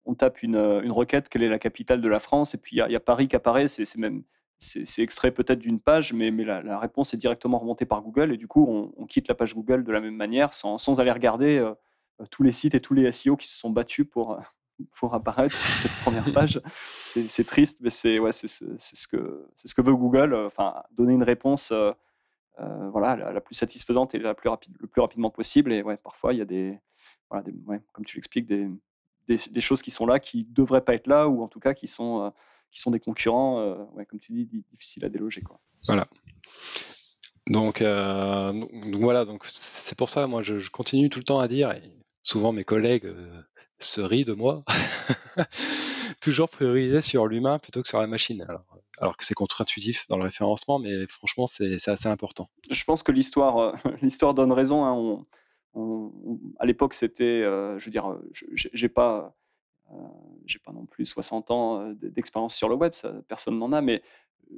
S1: on tape une, une, requête, quelle est la capitale de la France, et puis il y, a Paris qui apparaît. C'est même c'est extrait peut-être d'une page, mais, mais la, réponse est directement remontée par Google, et du coup, on, quitte la page Google de la même manière, sans, sans aller regarder euh, tous les sites et tous les SEO qui se sont battus pour, euh, pour apparaître sur cette première page. C'est triste, mais c'est ouais, ce, que, ce que veut Google, euh, enfin, donner une réponse voilà, la, plus satisfaisante et la plus rapide, le plus rapidement possible. Et ouais, parfois, il y a des, voilà, des ouais, comme tu l'expliques, des, des, choses qui sont là, qui ne devraient pas être là, ou en tout cas qui sont, qui sont des concurrents, ouais, comme tu dis, difficiles à déloger. Quoi.
S2: Voilà. Donc, donc, voilà, donc c'est pour ça, moi, je, je, continue tout le temps à dire, et souvent mes collègues se rient de moi, toujours prioriser sur l'humain plutôt que sur la machine. Alors, que c'est contre-intuitif dans le référencement, mais franchement, c'est assez important.
S1: Je pense que l'histoire donne raison. Hein. à l'époque, c'était, je veux dire, j'ai pas, j'ai pas non plus 60 ans d'expérience sur le web, personne n'en a, mais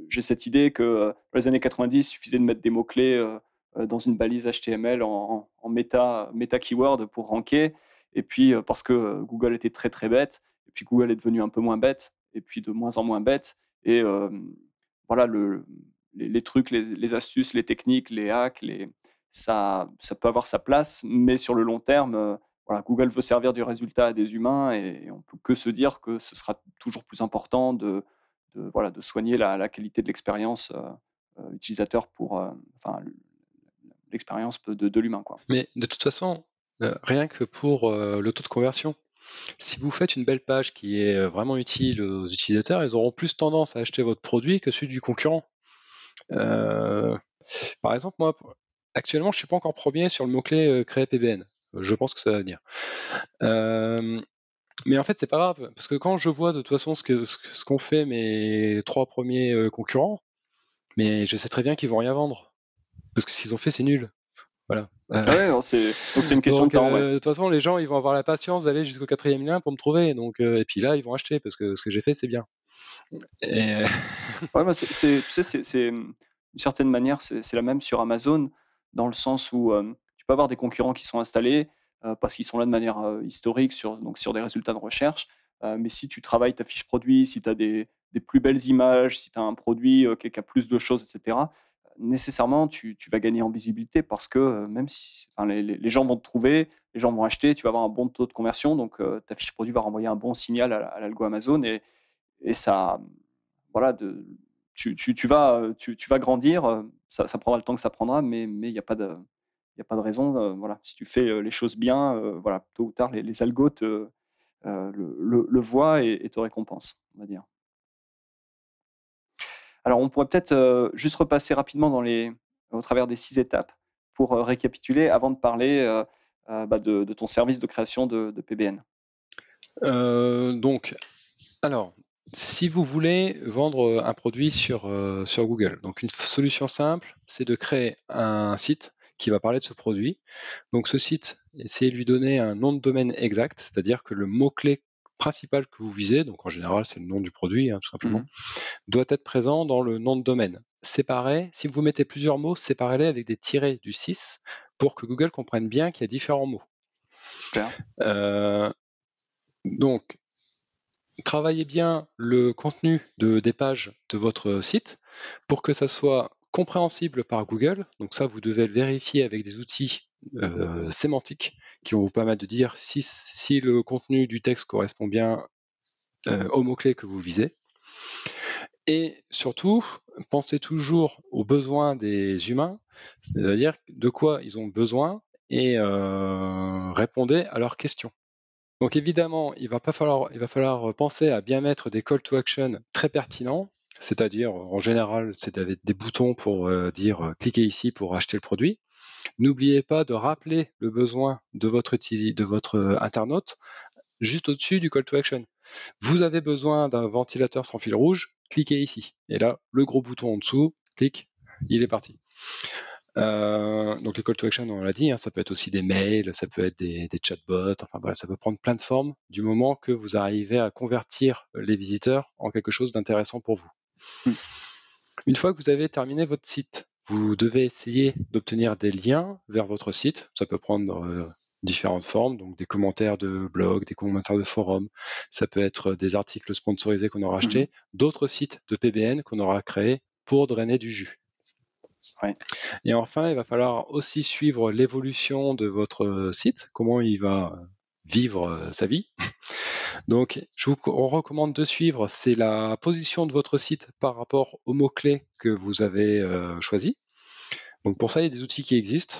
S1: j'ai cette idée que dans les années 90, il suffisait de mettre des mots-clés dans une balise HTML en, en méta, keyword pour ranker. Et puis, euh, parce que euh, Google était très très bête, et puis Google est devenu un peu moins bête, et puis de moins en moins bête. Et voilà, le, les, trucs, les, astuces, les techniques, les hacks, ça, peut avoir sa place, mais sur le long terme, voilà, Google veut servir du résultat à des humains, et on peut que se dire que ce sera toujours plus important de, voilà, de soigner la, qualité de l'expérience utilisateur pour, l'expérience de, l'humain. Quoi.
S2: Mais de toute façon, euh, rien que pour euh, le taux de conversion, si vous faites une belle page qui est euh, vraiment utile aux utilisateurs, ils auront plus tendance à acheter votre produit que celui du concurrent. par exemple, moi, actuellement, je ne suis pas encore premier sur le mot-clé créer PBN. Je pense que ça va venir. mais en fait, c'est pas grave, parce que quand je vois de toute façon ce qu'ont ce, qu'ont fait mes trois premiers concurrents, mais je sais très bien qu'ils vont rien vendre parce que ce qu'ils ont fait, c'est nul. Voilà.
S1: Ah ouais, donc c'est une question de temps.
S2: Euh, de toute façon, les gens, ils vont avoir la patience d'aller jusqu'au quatrième lien pour me trouver. Donc, euh, et puis là, ils vont acheter parce que ce que j'ai fait, c'est bien.
S1: Et... ouais, bah, c'est, tu sais, c'est, d'une certaine manière, c'est la même sur Amazon, dans le sens où euh, tu peux avoir des concurrents qui sont installés parce qu'ils sont là de manière historique sur, donc sur des résultats de recherche. mais si tu travailles ta fiche produit, si tu as des, des, plus belles images, si tu as un produit qui a plus de choses, etc., nécessairement, tu, vas gagner en visibilité parce que euh, même si les, gens vont te trouver, les gens vont acheter, tu vas avoir un bon taux de conversion, donc euh, ta fiche produit va renvoyer un bon signal à, l'algo Amazon et, ça, voilà, de, tu, vas, grandir. Euh, ça, prendra le temps que ça prendra, mais il n'y a pas de a pas de raison. voilà, si tu fais les choses bien, voilà, tôt ou tard, les, algos le, le, voient et, et te récompensent, on va dire. Alors, on pourrait peut-être euh, juste repasser rapidement dans les, au travers des six étapes pour euh, récapituler avant de parler euh, bah, de, ton service de création de, PBN.
S2: donc, alors, si vous voulez vendre un produit sur, Google, donc une solution simple, c'est de créer un site qui va parler de ce produit. Donc ce site, essayez de lui donner un nom de domaine exact, c'est-à-dire que le mot-clé principal que vous visez, donc en général c'est le nom du produit hein, tout simplement, mmh doit être présent dans le nom de domaine. Séparé, si vous mettez plusieurs mots, séparez-les avec des tirets du 6 pour que Google comprenne bien qu'il y a différents mots. Euh, donc, travaillez bien le contenu de, des pages de votre site pour que ça soit compréhensible par Google. Donc ça, vous devez le vérifier avec des outils euh, sémantiques qui vont vous permettre de dire si, si le contenu du texte correspond bien euh, aux mots-clés que vous visez. Et surtout, pensez toujours aux besoins des humains, c'est-à-dire de quoi ils ont besoin et euh, répondez à leurs questions. Donc évidemment, il va, pas falloir, il va falloir penser à bien mettre des call to action très pertinents c'est-à-dire en général, c'est des boutons pour euh, dire cliquez ici pour acheter le produit. N'oubliez pas de rappeler le besoin de votre, de votre euh, internaute juste au-dessus du call to action. Vous avez besoin d'un ventilateur sans fil rouge, cliquez ici. Et là, le gros bouton en dessous, clic, il est parti. Euh, donc les call to action, on l'a dit, hein, ça peut être aussi des mails, ça peut être des, chatbots, enfin voilà, ça peut prendre plein de formes du moment que vous arrivez à convertir les visiteurs en quelque chose d'intéressant pour vous. Hmm. Une fois que vous avez terminé votre site, vous devez essayer d'obtenir des liens vers votre site. Ça peut prendre euh, différentes formes, donc des commentaires de blog, des commentaires de forum. Ça peut être des articles sponsorisés qu'on aura achetés, hmm. d'autres sites de PBN qu'on aura créés pour drainer du jus. Et enfin, il va falloir aussi suivre l'évolution de votre site, comment il va vivre euh, sa vie. Donc, je vous recommande de suivre, c'est la position de votre site par rapport aux mots-clés que vous avez euh, choisis. Donc, pour ça, il y a des outils qui existent.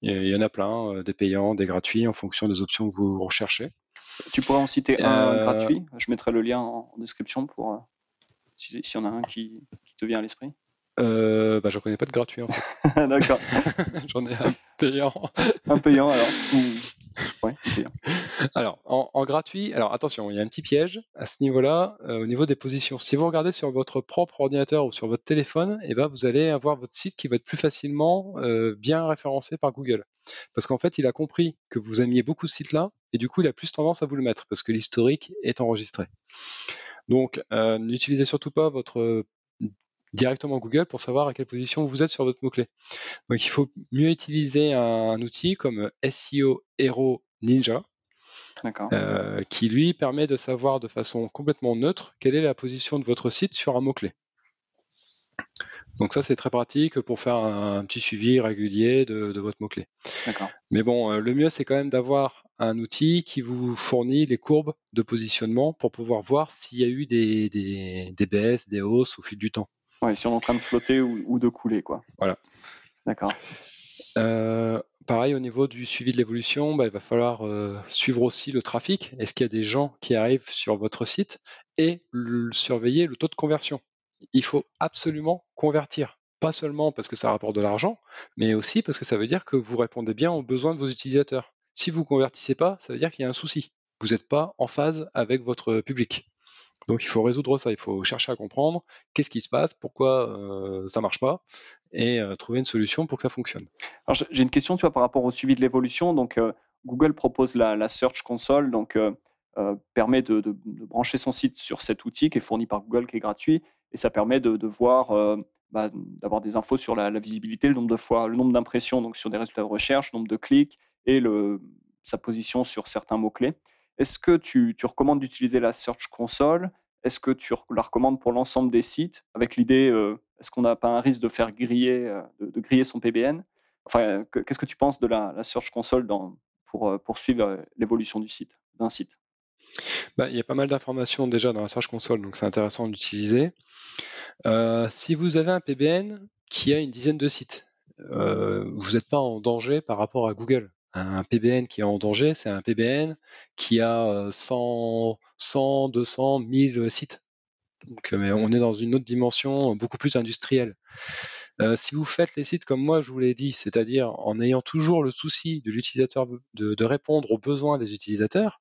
S2: Il y en a plein, euh, des payants, des gratuits, en fonction des options que vous recherchez.
S1: Tu pourrais en citer un gratuit? Je mettrai le lien en description pour s'il y en a un qui te vient à l'esprit
S2: euh, bah, j'en connais pas de gratuit en fait.
S1: D'accord.
S2: J'en ai un payant.
S1: un payant alors.
S2: Ouais, payant. Alors, en, gratuit, alors attention, il y a un petit piège à ce niveau-là, euh, au niveau des positions. Si vous regardez sur votre propre ordinateur ou sur votre téléphone, eh ben, vous allez avoir votre site qui va être plus facilement euh, bien référencé par Google. Parce qu'en fait, il a compris que vous aimiez beaucoup ce site-là, et du coup, il a plus tendance à vous le mettre, parce que l'historique est enregistré. Donc, euh, n'utilisez surtout pas votre directement Google pour savoir à quelle position vous êtes sur votre mot-clé. Donc il faut mieux utiliser un, outil comme SEO Hero Ninja, qui lui permet de savoir de façon complètement neutre quelle est la position de votre site sur un mot-clé. Donc ça c'est très pratique pour faire un, petit suivi régulier de, votre mot-clé. Mais bon, euh, le mieux c'est quand même d'avoir un outil qui vous fournit les courbes de positionnement pour pouvoir voir s'il y a eu des, des baisses, des hausses au fil du temps.
S1: Ouais, si on est en train de flotter ou, de couler, quoi.
S2: Voilà.
S1: D'accord.
S2: Euh, pareil, au niveau du suivi de l'évolution, bah, il va falloir euh, suivre aussi le trafic. Est-ce qu'il y a des gens qui arrivent sur votre site et surveiller le taux de conversion? Il faut absolument convertir. Pas seulement parce que ça rapporte de l'argent, mais aussi parce que ça veut dire que vous répondez bien aux besoins de vos utilisateurs. Si vous ne convertissez pas, ça veut dire qu'il y a un souci. Vous n'êtes pas en phase avec votre public. Donc il faut résoudre ça, il faut chercher à comprendre qu'est-ce qui se passe, pourquoi euh, ça marche pas, et euh, trouver une solution pour que ça fonctionne.
S1: Alors j'ai une question, par rapport au suivi de l'évolution. Donc euh, Google propose la, Search Console, donc permet de, brancher son site sur cet outil qui est fourni par Google, qui est gratuit, et ça permet de, voir, bah, d'avoir des infos sur la, visibilité, le nombre de fois, le nombre d'impressions, donc sur des résultats de recherche, le nombre de clics et sa position sur certains mots clés. Est-ce que tu, recommandes d'utiliser la Search Console? Est-ce que tu la recommandes pour l'ensemble des sites avec l'idée, euh, est-ce qu'on n'a pas un risque de faire griller, euh, de, griller son PBN Enfin, qu'est-ce que tu penses de la, Search Console pour euh, poursuivre l'évolution d'un site?
S2: Bah, il y a pas mal d'informations déjà dans la Search Console, donc c'est intéressant d'utiliser. si vous avez un PBN qui a une dizaine de sites, vous n'êtes pas en danger par rapport à Google. Un PBN qui est en danger, c'est un PBN qui a 100, 100 200, 1000 sites. Donc, on est dans une autre dimension beaucoup plus industrielle. Si vous faites les sites comme moi, je vous l'ai dit, c'est-à-dire en ayant toujours le souci de l'utilisateur de, répondre aux besoins des utilisateurs,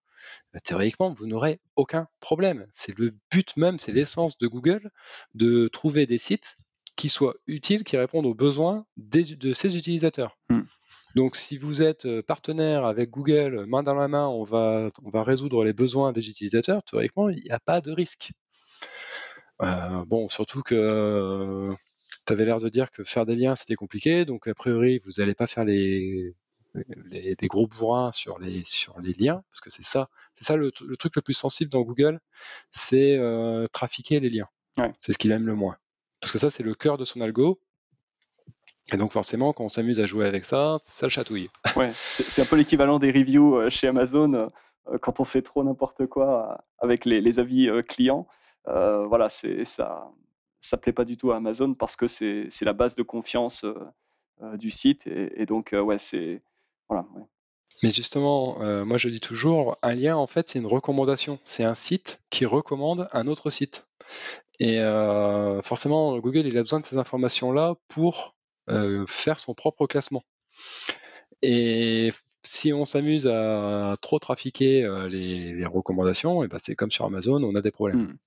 S2: euh, théoriquement, vous n'aurez aucun problème. C'est le but même, c'est l'essence de Google, de trouver des sites qui soient utiles, qui répondent aux besoins de ses utilisateurs. Hmm. Donc, si vous êtes euh, partenaire avec Google, main dans la main, on va, on va résoudre les besoins des utilisateurs, théoriquement, il n'y a pas de risque. Euh, bon, surtout que euh, tu avais l'air de dire que faire des liens, c'était compliqué, donc a priori, vous n'allez pas faire les, les, gros bourrins sur les, sur les liens, parce que c'est ça, c'est ça le, truc le plus sensible dans Google, c'est trafiquer les liens. C'est ce qu'il aime le moins. Parce que ça, c'est le cœur de son algo, et donc forcément, quand on s'amuse à jouer avec ça, ça le chatouille.
S1: Ouais, c'est un peu l'équivalent des reviews euh, chez Amazon euh, quand on fait trop n'importe quoi euh, avec les, avis clients. voilà, c'est ça, ça plaît pas du tout à Amazon parce que c'est la base de confiance du site et, donc ouais, c'est voilà.
S2: Mais justement, moi je dis toujours, un lien en fait c'est une recommandation. C'est un site qui recommande un autre site. Et forcément, Google il a besoin de ces informations là pour faire son propre classement. Et si on s'amuse à trop trafiquer les, recommandations, et ben c'est comme sur Amazon, on a des problèmes. Hmm.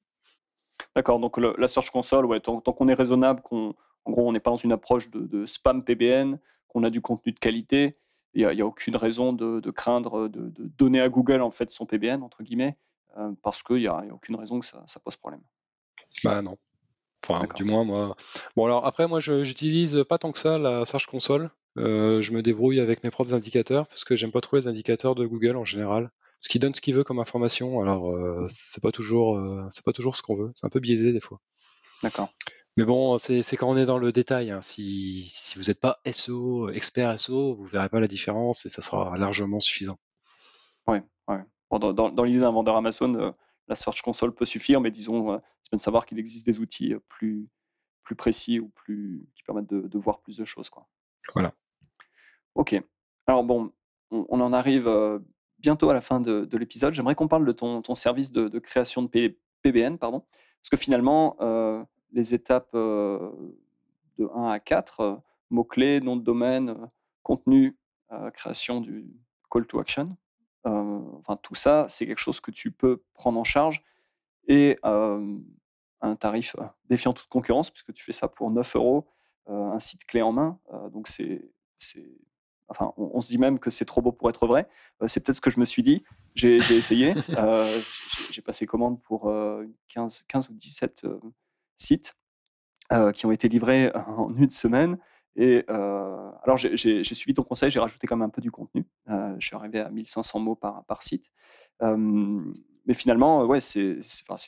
S1: D'accord, donc la Search Console, ouais, tant, qu'on est raisonnable, qu'on, en gros, on n'est pas dans une approche de, spam PBN, qu'on a du contenu de qualité, il n'y a, aucune raison de, craindre de, donner à Google en fait son PBN, entre guillemets, euh, parce qu'il n'y a, a, aucune raison que ça, pose problème.
S2: Bah non. Enfin, du moins, moi. Bon, alors après, moi, je n'utilise pas tant que ça la Search Console. Euh, je me débrouille avec mes propres indicateurs parce que j'aime pas trop les indicateurs de Google en général. Ce qui donne ce qu'il veut comme information, alors euh, c'est pas toujours, c'est pas toujours ce qu'on veut. C'est un peu biaisé des fois.
S1: D'accord.
S2: Mais bon, c'est quand on est dans le détail. Hein. Si, si vous n'êtes pas SEO, expert SEO, vous verrez pas la différence et ça sera largement suffisant.
S1: Oui, ouais. dans, l'idée d'un vendeur Amazon, euh, la Search Console peut suffire, mais disons, euh, c'est bien de savoir qu'il existe des outils euh, plus, plus précis ou plus qui permettent de, voir plus de choses. Quoi.
S2: Voilà.
S1: Ok. Alors bon, on, en arrive bientôt à la fin de, l'épisode. J'aimerais qu'on parle de ton, ton service de, création de PBN, pardon, parce que finalement les étapes de 1 à 4, mots-clés, nom de domaine, contenu, création du call to action. Enfin, tout ça, c'est quelque chose que tu peux prendre en charge et un tarif défiant toute concurrence, puisque tu fais ça pour 9 euros, un site clé en main. donc, c'est. Enfin, on, se dit même que c'est trop beau pour être vrai. c'est peut-être ce que je me suis dit. J'ai essayé. j'ai passé commande pour 15, 15 ou 17 sites qui ont été livrés en une semaine. Et euh, alors, j'ai suivi ton conseil, j'ai rajouté quand même un peu du contenu. Euh, je suis arrivé à 1500 mots par, site. mais finalement, ouais, c'est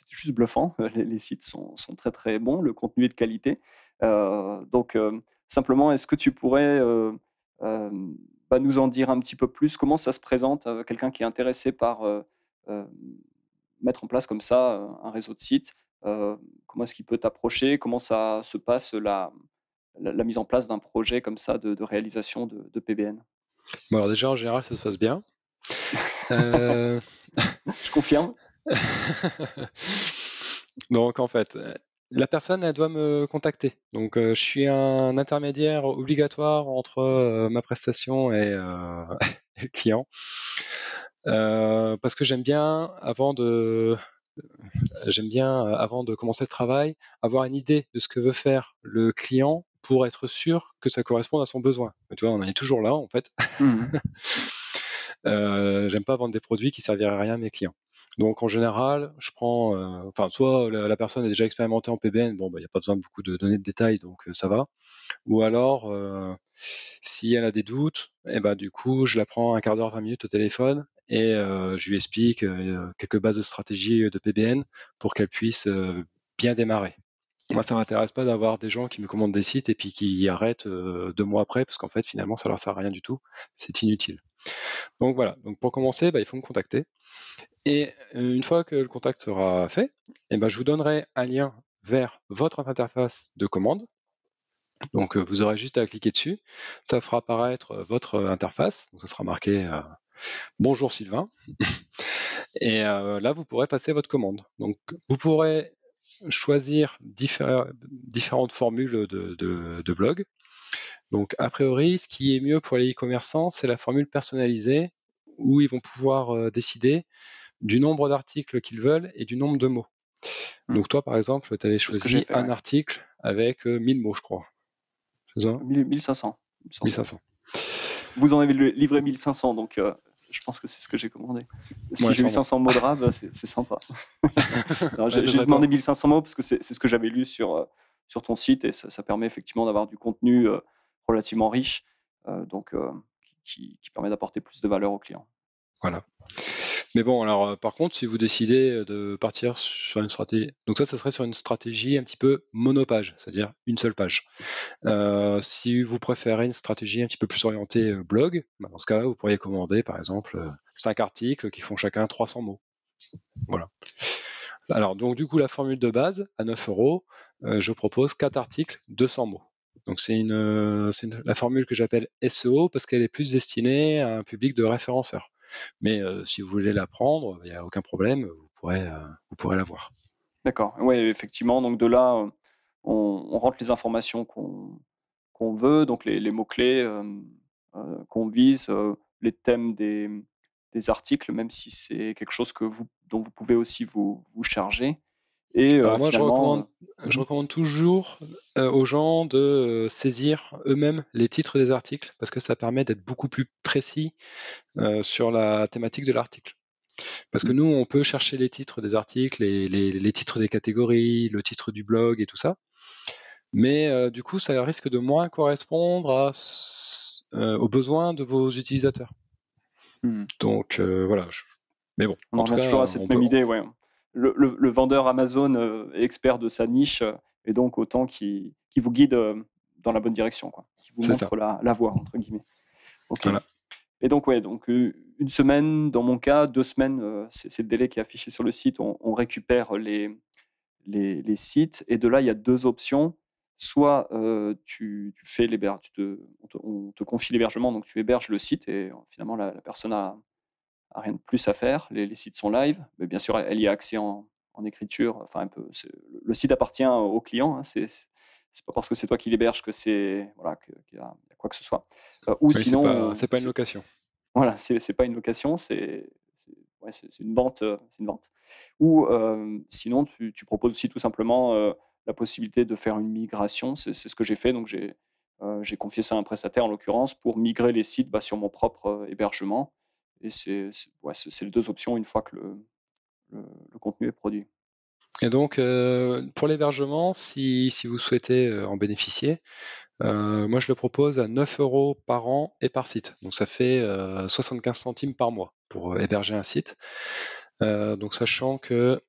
S1: juste bluffant. Les, sites sont, très très bons, le contenu est de qualité. donc, simplement, est-ce que tu pourrais bah, nous en dire un petit peu plus? Comment ça se présente Quelqu'un qui est intéressé par mettre en place comme ça un réseau de sites euh, comment est-ce qu'il peut t'approcher? Comment ça se passe la, la, mise en place d'un projet comme ça de, réalisation de, PBN
S2: bon, Alors déjà, en général, ça se passe bien.
S1: Euh, Je confirme.
S2: Donc en fait, la personne, elle doit me contacter. Donc je suis un intermédiaire obligatoire entre ma prestation et, et, le client. parce que j'aime bien, avant de, j'aime bien, euh, avant de commencer le travail, avoir une idée de ce que veut faire le client pour être sûr que ça corresponde à son besoin. tu vois, on en est toujours là, en fait. Mmh. euh, j'aime pas vendre des produits qui serviraient à rien à mes clients. Donc en général, je prends, euh, enfin soit la, personne est déjà expérimentée en PBN, bon bah il n'y a pas besoin de beaucoup de données de détails, donc euh, ça va. Ou alors, si elle a des doutes, et eh ben du coup je la prends un quart d'heure, 20 minutes au téléphone et je lui explique quelques bases de stratégie de PBN pour qu'elle puisse bien démarrer. Moi, ça m'intéresse pas d'avoir des gens qui me commandent des sites et puis qui arrêtent deux mois après, parce qu'en fait, finalement, ça leur sert à rien du tout. C'est inutile. Donc voilà. Donc pour commencer, bah, il faut me contacter. Et une fois que le contact sera fait, eh ben, je vous donnerai un lien vers votre interface de commande. Donc vous aurez juste à cliquer dessus. Ça fera apparaître votre interface. Donc ça sera marqué Bonjour Sylvain. Et euh, là, vous pourrez passer votre commande. Donc, vous pourrez choisir différentes formules de, blog. Donc, a priori, ce qui est mieux pour les e-commerçants, c'est la formule personnalisée où ils vont pouvoir euh, décider du nombre d'articles qu'ils veulent et du nombre de mots. Hmm. Donc, toi, par exemple, tu avais choisi un article avec 1000 euh, mots, je crois.
S1: C'est ça? 1500.
S2: 1500.
S1: Vous en avez livré 1500, donc je pense que c'est ce que j'ai commandé. Si j'ai eu 500 mots de rab, c'est sympa. j'ai demandé 1500 mots parce que c'est ce que j'avais lu sur, euh, sur ton site et ça, permet effectivement d'avoir du contenu euh, relativement riche, euh, donc qui, qui, permet d'apporter plus de valeur aux clients.
S2: Voilà. Mais bon, alors euh, par contre, si vous décidez euh, de partir sur une stratégie, donc ça, ça serait sur une stratégie un petit peu monopage, c'est-à-dire une seule page. Euh, si vous préférez une stratégie un petit peu plus orientée blog, bah, dans ce cas-là, vous pourriez commander par exemple 5 articles qui font chacun 300 mots. Voilà. Alors, donc du coup, la formule de base, à 9 euros, je propose 4 articles, 200 mots. Donc c'est une, la formule que j'appelle SEO parce qu'elle est plus destinée à un public de référenceurs. Mais si vous voulez la prendre, il n'y a aucun problème, vous pourrez, vous pourrez la voir.
S1: D'accord. Oui, effectivement. Donc de là, on, rentre les informations qu'on veut, donc les, mots-clés qu'on vise, les thèmes des, des articles, même si c'est quelque chose que vous, dont vous pouvez aussi vous, vous charger.
S2: Et moi, je recommande, je recommande, toujours aux gens de saisir eux-mêmes les titres des articles parce que ça permet d'être beaucoup plus précis sur la thématique de l'article. Parce que mmh. nous, on peut chercher les titres des articles, les, les, titres des catégories, le titre du blog et tout ça. Mais du coup, ça risque de moins correspondre à, aux besoins de vos utilisateurs. Mmh. Donc voilà.
S1: Mais bon. On en revient toujours à cette même idée, ouais le, vendeur Amazon euh, est expert de sa niche euh, et donc autant qui, vous guide euh, dans la bonne direction, quoi, qui vous montre la, voie, entre guillemets. Et donc, ouais, donc une semaine, dans mon cas, deux semaines, c'est le délai qui est affiché sur le site. On, récupère les, les, sites et de là, il y a deux options. Soit tu, fais l'hébergement, on, te, confie l'hébergement, donc tu héberges le site et finalement la personne a, rien de plus à faire. Les, sites sont live, mais bien sûr, elle y a accès en, écriture. Enfin, un peu, le site appartient au client. Hein, c'est pas parce que c'est toi qui l'héberge que c'est voilà qu'il y, a quoi que ce soit.
S2: Euh, ou sinon, c'est pas, une location.
S1: Voilà, c'est pas une location, c'est ouais, une vente, euh, c'est une vente. Ou euh, sinon, tu, proposes aussi tout simplement la possibilité de faire une migration. C'est ce que j'ai fait. Donc j'ai j'ai confié ça à un prestataire en l'occurrence pour migrer les sites bah, sur mon propre hébergement. Et c'est les deux options une fois que le, contenu est produit.
S2: Et donc, euh, pour l'hébergement, si, si, vous souhaitez euh, en bénéficier, euh, moi je le propose à 9 euros par an et par site. Donc ça fait 75 centimes par mois pour héberger un site. donc sachant que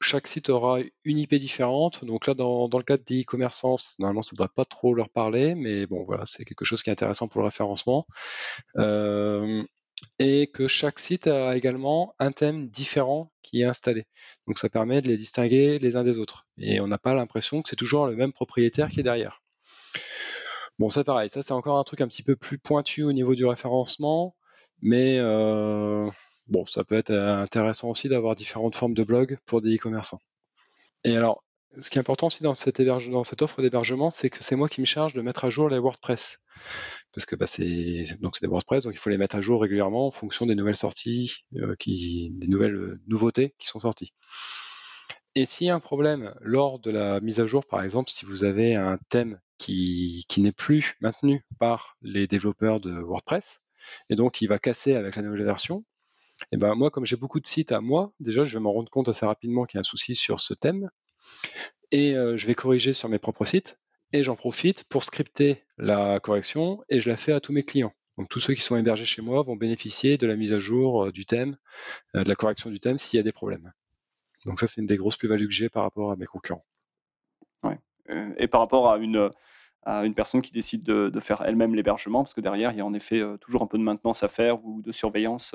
S2: chaque site aura une IP différente. Donc là, dans, le cadre des e-commerçants, normalement, ça ne devrait pas trop leur parler, mais bon, voilà, c'est quelque chose qui est intéressant pour le référencement. Euh, et que chaque site a également un thème différent qui est installé. Donc ça permet de les distinguer les uns des autres. Et on n'a pas l'impression que c'est toujours le même propriétaire qui est derrière. Bon, ça pareil, ça c'est encore un truc un petit peu plus pointu au niveau du référencement, mais euh, bon, ça peut être euh, intéressant aussi d'avoir différentes formes de blogs pour des e-commerçants. Et alors, ce qui est important aussi dans cette, offre d'hébergement, c'est que c'est moi qui me charge de mettre à jour les WordPress. Parce que bah, c'est des WordPress, donc il faut les mettre à jour régulièrement en fonction des nouvelles sorties, euh, des nouvelles euh, nouveautés qui sont sorties. Et s'il y a un problème lors de la mise à jour, par exemple, si vous avez un thème qui, qui n'est plus maintenu par les développeurs de WordPress, et donc il va casser avec la nouvelle version, et ben moi, comme j'ai beaucoup de sites à moi, déjà, je vais m'en rendre compte assez rapidement qu'il y a un souci sur ce thème, et euh, je vais corriger sur mes propres sites, et j'en profite pour scripter la correction, et je la fais à tous mes clients. Donc tous ceux qui sont hébergés chez moi vont bénéficier de la mise à jour euh, du thème, euh, de la correction du thème s'il y a des problèmes. Donc ça, c'est une des grosses plus-values que j'ai par rapport à mes concurrents.
S1: Ouais. Et par rapport à une, personne qui décide de, de faire elle-même l'hébergement, parce que derrière, il y a en effet toujours un peu de maintenance à faire ou de surveillance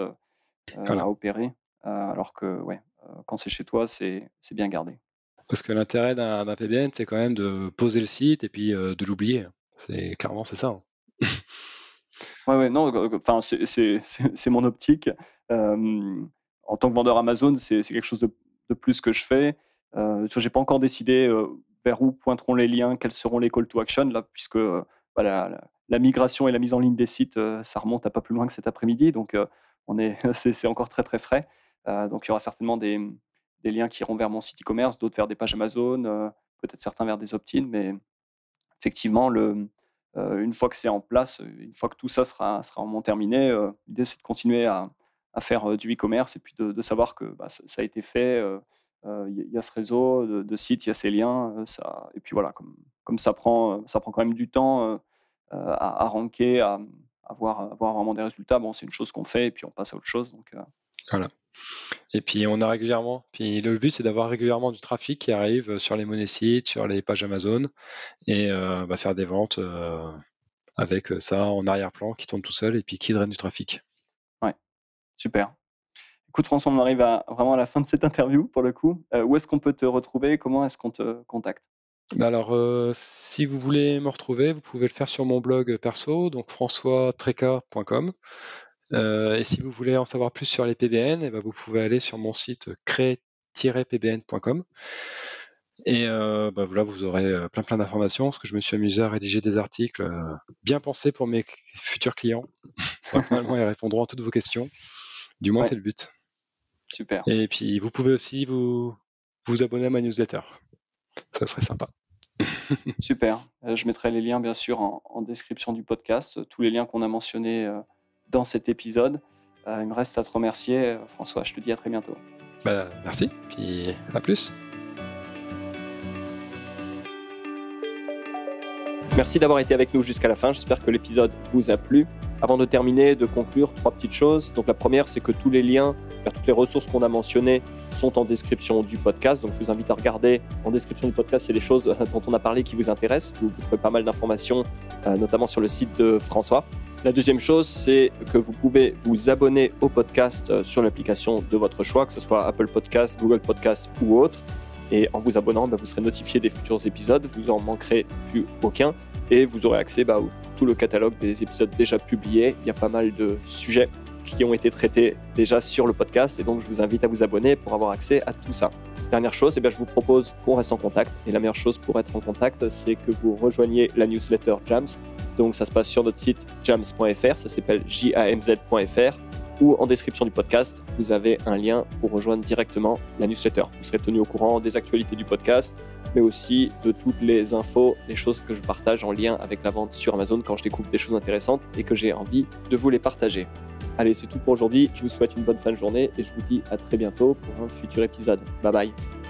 S1: euh, à opérer. Euh, alors que ouais, euh, quand c'est chez toi, c'est bien gardé.
S2: Parce que l'intérêt d'un PBN, c'est quand même de poser le site et puis de l'oublier. C'est clairement c'est ça. Hein.
S1: ouais, ouais, non, enfin c'est mon optique. en tant que vendeur Amazon, c'est quelque chose de, de, plus que je fais. Euh, j'ai pas encore décidé vers où pointeront les liens, quels seront les call to action là, puisque voilà, la, migration et la mise en ligne des sites, ça remonte à pas plus loin que cet après-midi. Donc on est, c'est, encore très très frais. Euh, donc il y aura certainement des, liens qui iront vers mon site e-commerce, d'autres vers des pages Amazon, euh, peut-être certains vers des opt-in, mais effectivement, le, euh, une fois que c'est en place, une fois que tout ça sera, sera vraiment terminé, l'idée c'est de continuer à, faire du e-commerce et puis de, savoir que bah, ça, a été fait. Il y, a ce réseau de, sites, il y a ces liens, ça, et puis voilà, comme, comme ça, prend, ça prend quand même du temps à, à ranker, à, avoir, vraiment des résultats, bon, c'est une chose qu'on fait et puis on passe à autre chose. Donc, euh.
S2: Voilà. Et puis on a régulièrement, puis le but c'est d'avoir régulièrement du trafic qui arrive sur les monnaies sites, sur les pages Amazon et euh, bah, faire des ventes euh, avec ça en arrière-plan qui tourne tout seul et puis qui draine du trafic.
S1: Ouais, super. Écoute François, on arrive à, vraiment à la fin de cette interview pour le coup. où est-ce qu'on peut te retrouver? Comment est-ce qu'on te contacte?
S2: Alors, euh, si vous voulez me retrouver, vous pouvez le faire sur mon blog perso, donc françoistreca.com. Euh, et si vous voulez en savoir plus sur les PBN, eh ben, vous pouvez aller sur mon site cré-pbn.com. Et euh, bah, voilà, vous aurez euh, plein plein d'informations, parce que je me suis amusé à rédiger des articles euh, bien pensés pour mes futurs clients. Normalement, ils répondront à toutes vos questions. Du moins, c'est le but.
S1: Super.
S2: Et puis, vous pouvez aussi vous, vous abonner à ma newsletter. Ça serait sympa.
S1: Super. je mettrai les liens, bien sûr, en, en description du podcast, tous les liens qu'on a mentionnés dans cet épisode. il me reste à te remercier, François. Je te dis à très bientôt.
S2: Bah, merci, puis à plus.
S1: Merci d'avoir été avec nous jusqu'à la fin. J'espère que l'épisode vous a plu. Avant de terminer, de conclure, trois petites choses. Donc la première, c'est que tous les liens vers toutes les ressources qu'on a mentionnées sont en description du podcast. Donc je vous invite à regarder en description du podcast, a des choses dont on a parlé qui vous intéressent. Vous, vous trouverez pas mal d'informations, euh, notamment sur le site de François. La deuxième chose, c'est que vous pouvez vous abonner au podcast euh, sur l'application de votre choix, que ce soit Apple Podcast, Google Podcast ou autre. Et en vous abonnant, bah, vous serez notifié des futurs épisodes, vous en manquerez plus aucun et vous aurez accès bah, à tout le catalogue des épisodes déjà publiés. Il y a pas mal de sujets qui ont été traités déjà sur le podcast et donc je vous invite à vous abonner pour avoir accès à tout ça. Dernière chose, eh bien, je vous propose qu'on reste en contact et la meilleure chose pour être en contact, c'est que vous rejoigniez la newsletter Jams. Donc ça se passe sur notre site jams.fr, ça s'appelle jamz.fr ou en description du podcast, vous avez un lien pour rejoindre directement la newsletter. Vous serez tenu au courant des actualités du podcast, mais aussi de toutes les infos, les choses que je partage en lien avec la vente sur Amazon quand je découvre des choses intéressantes et que j'ai envie de vous les partager. Allez, c'est tout pour aujourd'hui. Je vous souhaite une bonne fin de journée et je vous dis à très bientôt pour un futur épisode. Bye bye.